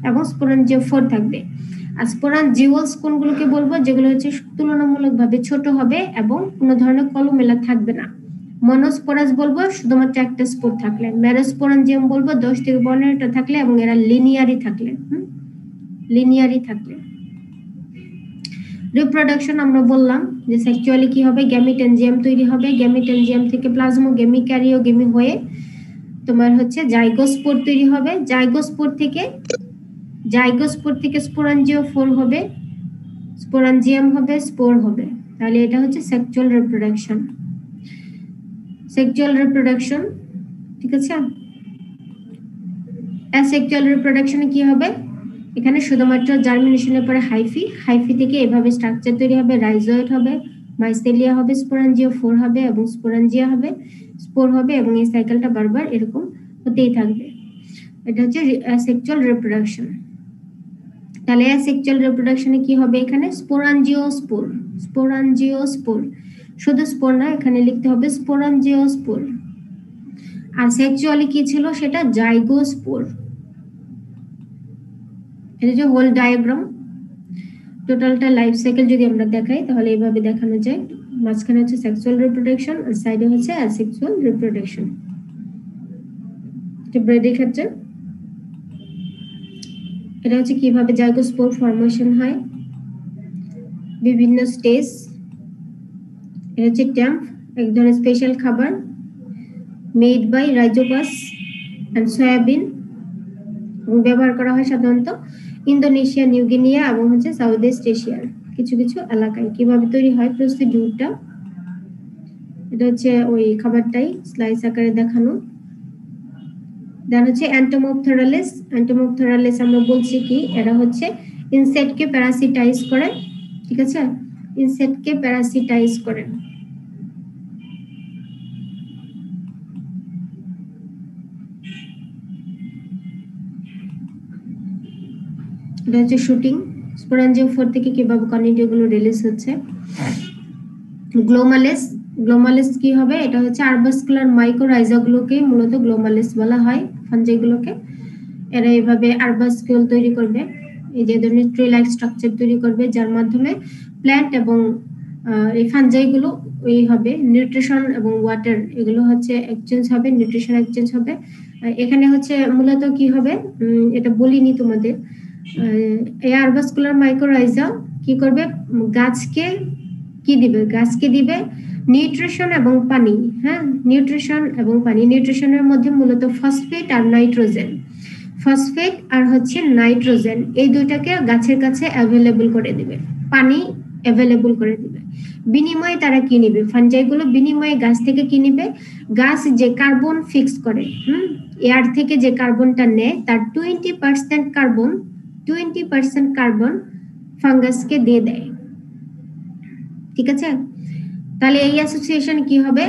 এবং স্পোরাঞ্জিও ফোর থাকবে। আর স্পোরাঞ্জিওলস কোনগুলোকে বলব? যেগুলো হচ্ছে তুলনামূলকভাবে ছোট হবে এবং কোনো ধরনের কলমেলা থাকবে না। মনোস্পোরাস বলব, শুধুমাত্র একটা স্পোর থাকলে। ম্যারোস্পোরাঞ্জিয়াম বলব, দশ থেকে পনেরোটা থাকলে এবং এরা লিনিয়ারি থাকলে লিনিয়ারি থাকলে। রিপ্রোডাকশন আমরা বললাম যে সেক্সুয়ালি কি হবে? গ্যামিট এনজিয়াম তৈরি হবে। গ্যামিট এনজিয়াম থেকে প্লাজমো গেমি ক্যারিও গেমি হয়ে তোমার হচ্ছে জাইগোস্পোর তৈরি হবে। জাইগোস্পোর থেকে জাইগোস্পোর থেকে স্পোরাঞ্জিও ফোর হবে, স্পোরাঞ্জিয়াম হবে, স্পোর হবে। তাহলে এটা হচ্ছে সেক্সুয়াল রিপ্রোডাকশন। সেক্সুয়াল রিপ্রোডাকশন, ঠিক আছে? অ্যাসেক্সুয়াল রিপ্রোডাকশনে কি হবে? এখানে শুধুমাত্র জার্মিনেশনের পরে হাইফি হাইফি থেকে এভাবে স্ট্রাকচার তৈরি হবে, রাইজয়েড হবে, মাইসেলিয়া হবে স্পোরাঞ্জিও ফোর হবে এবং স্পোরাঞ্জিয়া হবে, স্পোর হবে এবং এই সাইকেলটা বারবার এরকম হতেই থাকবে। এটা হচ্ছে সেক্সুয়াল রিপ্রোডাকশন। তাহলে সেক্সুয়াল রিপ্রোডাকশনে কি হবে এখানে? স্পোরাঞ্জিওস্পোর স্পোরাঞ্জিওস্পোর শুধু স্পোর না, এখানে লিখতে হবে স্পোরাঞ্জিওস্পোর আর সেক্সুয়ালি কি ছিল? সেটা জাইগোস্পোর এটা যে হোল ডায়াগ্রাম টোটালটা লাইফ সাইকেল যদি আমরা দেখাই, তাহলে এইভাবে দেখানো যায়। মাঝখানে হচ্ছে সেক্সুয়াল রিপ্রোডাকশন আর সাইডে হচ্ছে অ্যাসেক্সুয়াল রিপ্রোডাকশন এটা ব্রেডের ক্ষেত্রে এটা হচ্ছে কীভাবে জাইগোস্পোর ফর্মেশন হয়? বিভিন্ন স্টেজ এটা হচ্ছে ট্যাম্প এক ধরনের স্পেশাল খাবার made by rhizopus and soybean ব্যবহার করা হয় সাধারণত ইন্দোনেশিয়া নিউগিনিয়া এবং হচ্ছে সাউথ ইস্ট এশিয়ার কিছু কিছু এলাকায়। কীভাবে তৈরি হয় প্রসিডিউরটা এটা হচ্ছে ওই খাবারটাই স্লাইস আকারে দেখানো। দেন হচ্ছে অ্যান্টোমোপথোরালিস। অ্যান্টোমোপথোরালিস আমরা বলছি কি? এরা হচ্ছে প্যারাসিটাইজ করে। ঠিক আছে? প্যারাসিটাইজ করে। এটা হচ্ছে শুটিং। স্পোরাঞ্জিও ফোর থেকে কীভাবে কর্নিডিও গুলো রিলিজ হচ্ছে? গ্লোমালেস। গ্লোমালেস কি হবে? এটা হচ্ছে আরবাসকুলার মাইক্রোরাইজা গুলোকে মূলত গ্লোমালেস বলা হয়। ফাঞ্জাই গুলোকে এরা এইভাবে আরবাসকিউল তৈরি করবে। এই যে ধরনের ট্রি লাইক স্ট্রাকচার তৈরি করবে, যার মাধ্যমে প্ল্যান্ট এবং এই ফাঞ্জাই গুলো ওই হবে নিউট্রিশন এবং ওয়াটার এগুলো হচ্ছে এক্সচেঞ্জ হবে নিউট্রিশন এক্সচেঞ্জ হবে। এখানে হচ্ছে মূলত কি হবে? এটা বলিনি তোমাদের। এই আরবাসকুলার মাইক্রোরাইজা কি করবে? গাছকে কি দিবে? গাছকে দিবে নিউট্রিশন এবং পানি হ্যাঁ? নিউট্রিশন এবং পানি নিউট্রিশনের মধ্যে মূলত ফসফেট আর নাইট্রোজেন ফসফেট আর হচ্ছে নাইট্রোজেন এই দুইটাকে গাছের কাছে অ্যাভেলেবল করে দিবে। পানি অ্যাভেলেবল করে দিবে। বিনিময়ে তারা কি নিবে? ফাঞ্জাইগুলো বিনিময়ে গাছ থেকে কি নিবে? গাছ যে কার্বন ফিক্স করে, হুম? এয়ার থেকে যে কার্বনটা নেয়, তার twenty percent carbon twenty percent carbon ফাঙ্গাসকে দিয়ে দেয়। ঠিক আছে? তাহলে এই অ্যাসোসিয়েশন কি হবে?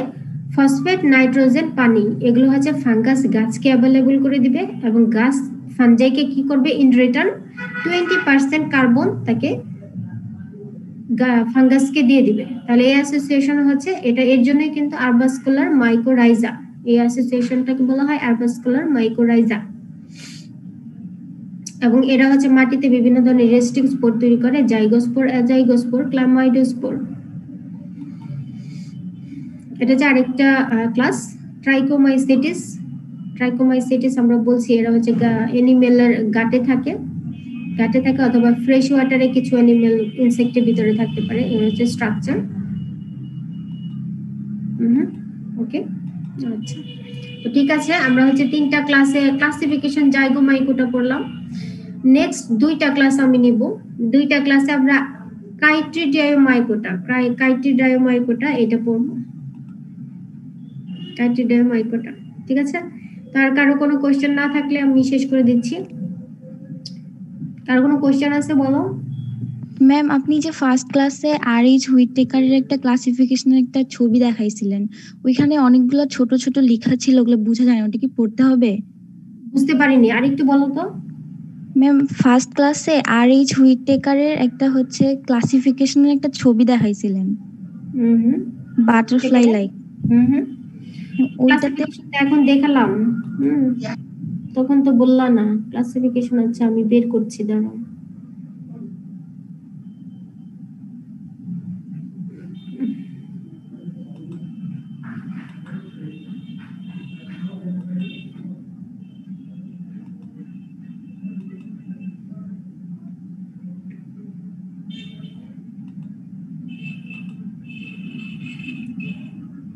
ফসফেট নাইট্রোজেন পানি। এগুলো হচ্ছে ফাঙ্গাস গাছকে অ্যাভেলেবল করে দিবে এবং গাছ ফানজাইকে কি করবে? In return twenty percent carbon তাকে ফাঙ্গাসকে দিয়ে দিবে। তাহলে এই অ্যাসোসিয়েশন হচ্ছে, এটা এর জন্যই কিন্তু আরবাসকুলার মাইক্রোরাইজা এই অ্যাসোসিয়েশনটাকে বলা হয় আরবাসকুলার মাইক্রোরাইজা এবং এরা হচ্ছে মাটিতে বিভিন্ন ধরনের রেস্টিং স্পোর তৈরি করে, জাইগোস্পোর, অ্যাজাইগোস্পোর ক্লামাইডোস্পোর এটা যে আরেকটা ক্লাস ট্রাইকোমাইসিটিস ট্রাইকোমাইসিটিস আমরা বলছি, এরা হচ্ছে এনিমেলের গাটে থাকে। গাটে থাকে অথবা ফ্রেশ ওয়াটারে কিছু অ্যানিমেল ইনসেক্টের ভিতরে থাকতে পারে, এর হচ্ছে স্ট্রাকচার ওকে আচ্ছা। তো ঠিক আছে, আমরা হচ্ছে তিনটা ক্লাসে ক্লাসিফিকেশন জাইগোমাইকোটা পড়লাম। নেক্সট দুইটা ক্লাস আমি নিব। দুইটা ক্লাসে আমরা কাইট্রিডিয়ামাইকোটা কাইট্রিডিয়ামাইকোটা এটা পড়ব। কাইট্রিডিয়ামাইকোটা ঠিক আছে? তার কারও কোনো কোশ্চেন না থাকলে আমি শেষ করে দিচ্ছি। কারও কোনো কোশ্চেন আছে বলো? ম্যাম আপনি যে ফার্স্ট ক্লাসে আর এইচ হুইটেকারের একটা ক্লাসিফিকেশনের একটা ছবি দেখাইছিলেন ওইখানে অনেকগুলো ছোট ছোট লেখা ছিল ওগুলো বোঝা যায় না ওটা কি পড়তে হবে? বুঝতে পারিনি আরেকটু বলো তো। ম্যাম ফার্স্ট ক্লাসে আর এইচ হুইটেকারের একটা হচ্ছে ক্লাসিফিকেশনের একটা ছবি দেখাইছিলেন। হুম হুম। বাটারফ্লাই লাইক হুম হুম। ওইটাতে এখন দেখালাম। হম। তখন তো বললা না ক্লাসিফিকেশন আছে আমি বের করছি দাঁড়াও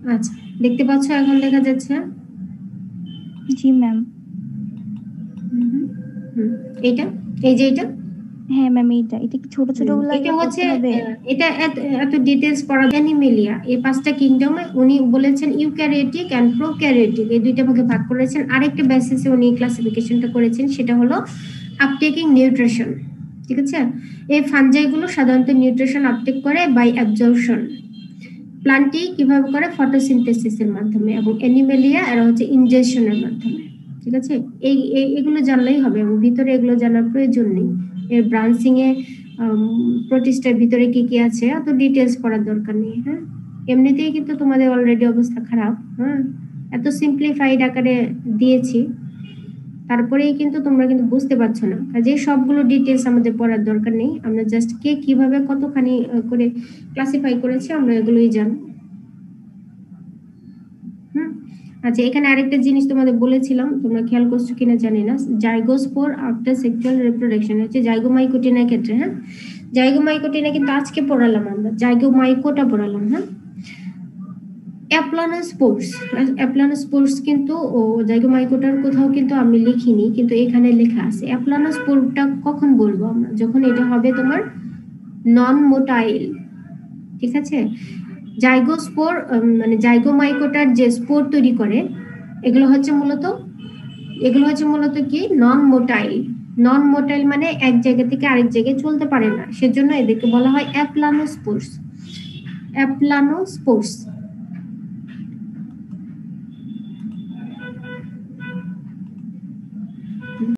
আচ্ছা দেখতে পাচ্ছ এখন দেখা যাচ্ছে? জি ম্যাম। এইটা? এই যে এটা হ্যাঁ ম্যাম এইটা। এটা কি ছোট ছোটগুলো এটা হচ্ছে এটা এত- ডিটেলস পড়া অ্যানিমেলিয়া এই পাঁচটা কিংডমে উনি বলেছেন ইউক্যারিওটিক এন্ড প্রোক্যারিওটিক এই দুইটা ভাগে ভাগ করেছেন। আরেকটা বেসিসে উনি ক্লাসিফিকেশনটা করেছেন সেটা হলো আপটেকিং নিউট্রিশন ঠিক আছে? এই ফানজাইগুলো সাধারণত নিউট্রিশন আপটেক করে বাই অ্যাবজর্পশন প্লান্টটি কীভাবে করে ফটোসিনথেসিসের মাধ্যমে এবং অ্যানিমেলিয়া এরা হচ্ছে ইনজেকশনের মাধ্যমে, ঠিক আছে? এই- এগুলো জানলেই হবে এবং ভিতরে এগুলো জানার প্রয়োজন নেই। এর ব্রাঞ্চিং এ প্রোটিস্টের ভিতরে কি কি আছে, অত ডিটেলস পড়ার দরকার নেই হ্যাঁ? এমনিতেই কিন্তু তোমাদের অলরেডি অবস্থা খারাপ হ্যাঁ? এত সিম্পলিফাইড আকারে দিয়েছি তারপরেই কিন্তু তোমরা কিন্তু বুঝতে পারছ না। কাজে সবগুলো ডিটেলস আমাদের পড়ার দরকার নেই। আমরা জাস্ট কে কীভাবে কতখানি করে ক্লাসিফাই করেছে আমরা এগুলোই জানব আচ্ছা এখানে আরেকটা জিনিস তোমাদের বলেছিলাম, তোমরা খেয়াল করছ কিনা জানি না। জাইগোস্পোর আফটার সেক্সুয়াল রিপ্রোডাকশন হচ্ছে জাইগোমাইকোটিনের ক্ষেত্রে হ্যাঁ? জাইগোমাইকোটিনা কিন্তু আজকে পড়ালাম আমরা, জাইগোমাইকোটা পড়ালাম হ্যাঁ? অ্যাপ্লানোস্পোর্স অ্যাপ্লানোস্পোর্স কিন্তু, ও জাইগোমাইকোটার কোথাও কিন্তু আমি লিখিনি, কিন্তু এখানে লেখা আছে। অ্যাপ্লানোস্পোরটা কখন বলব আমরা? যখন এটা হবে তোমার নন মোটাইল ঠিক আছে? জাইগোস্পোর মানে জাইগোমাইকোটার যে স্পোর তৈরি করে, এগুলো হচ্ছে মূলত, এগুলো হচ্ছে মূলত কি? নন মোটাইল নন মোটাইল মানে এক জায়গা থেকে আরেক জায়গায় চলতে পারে না। সেজন্য এদেরকে বলা হয় অ্যাপ্লানোস্পোর্স অ্যাপ্লানোস্পোর্স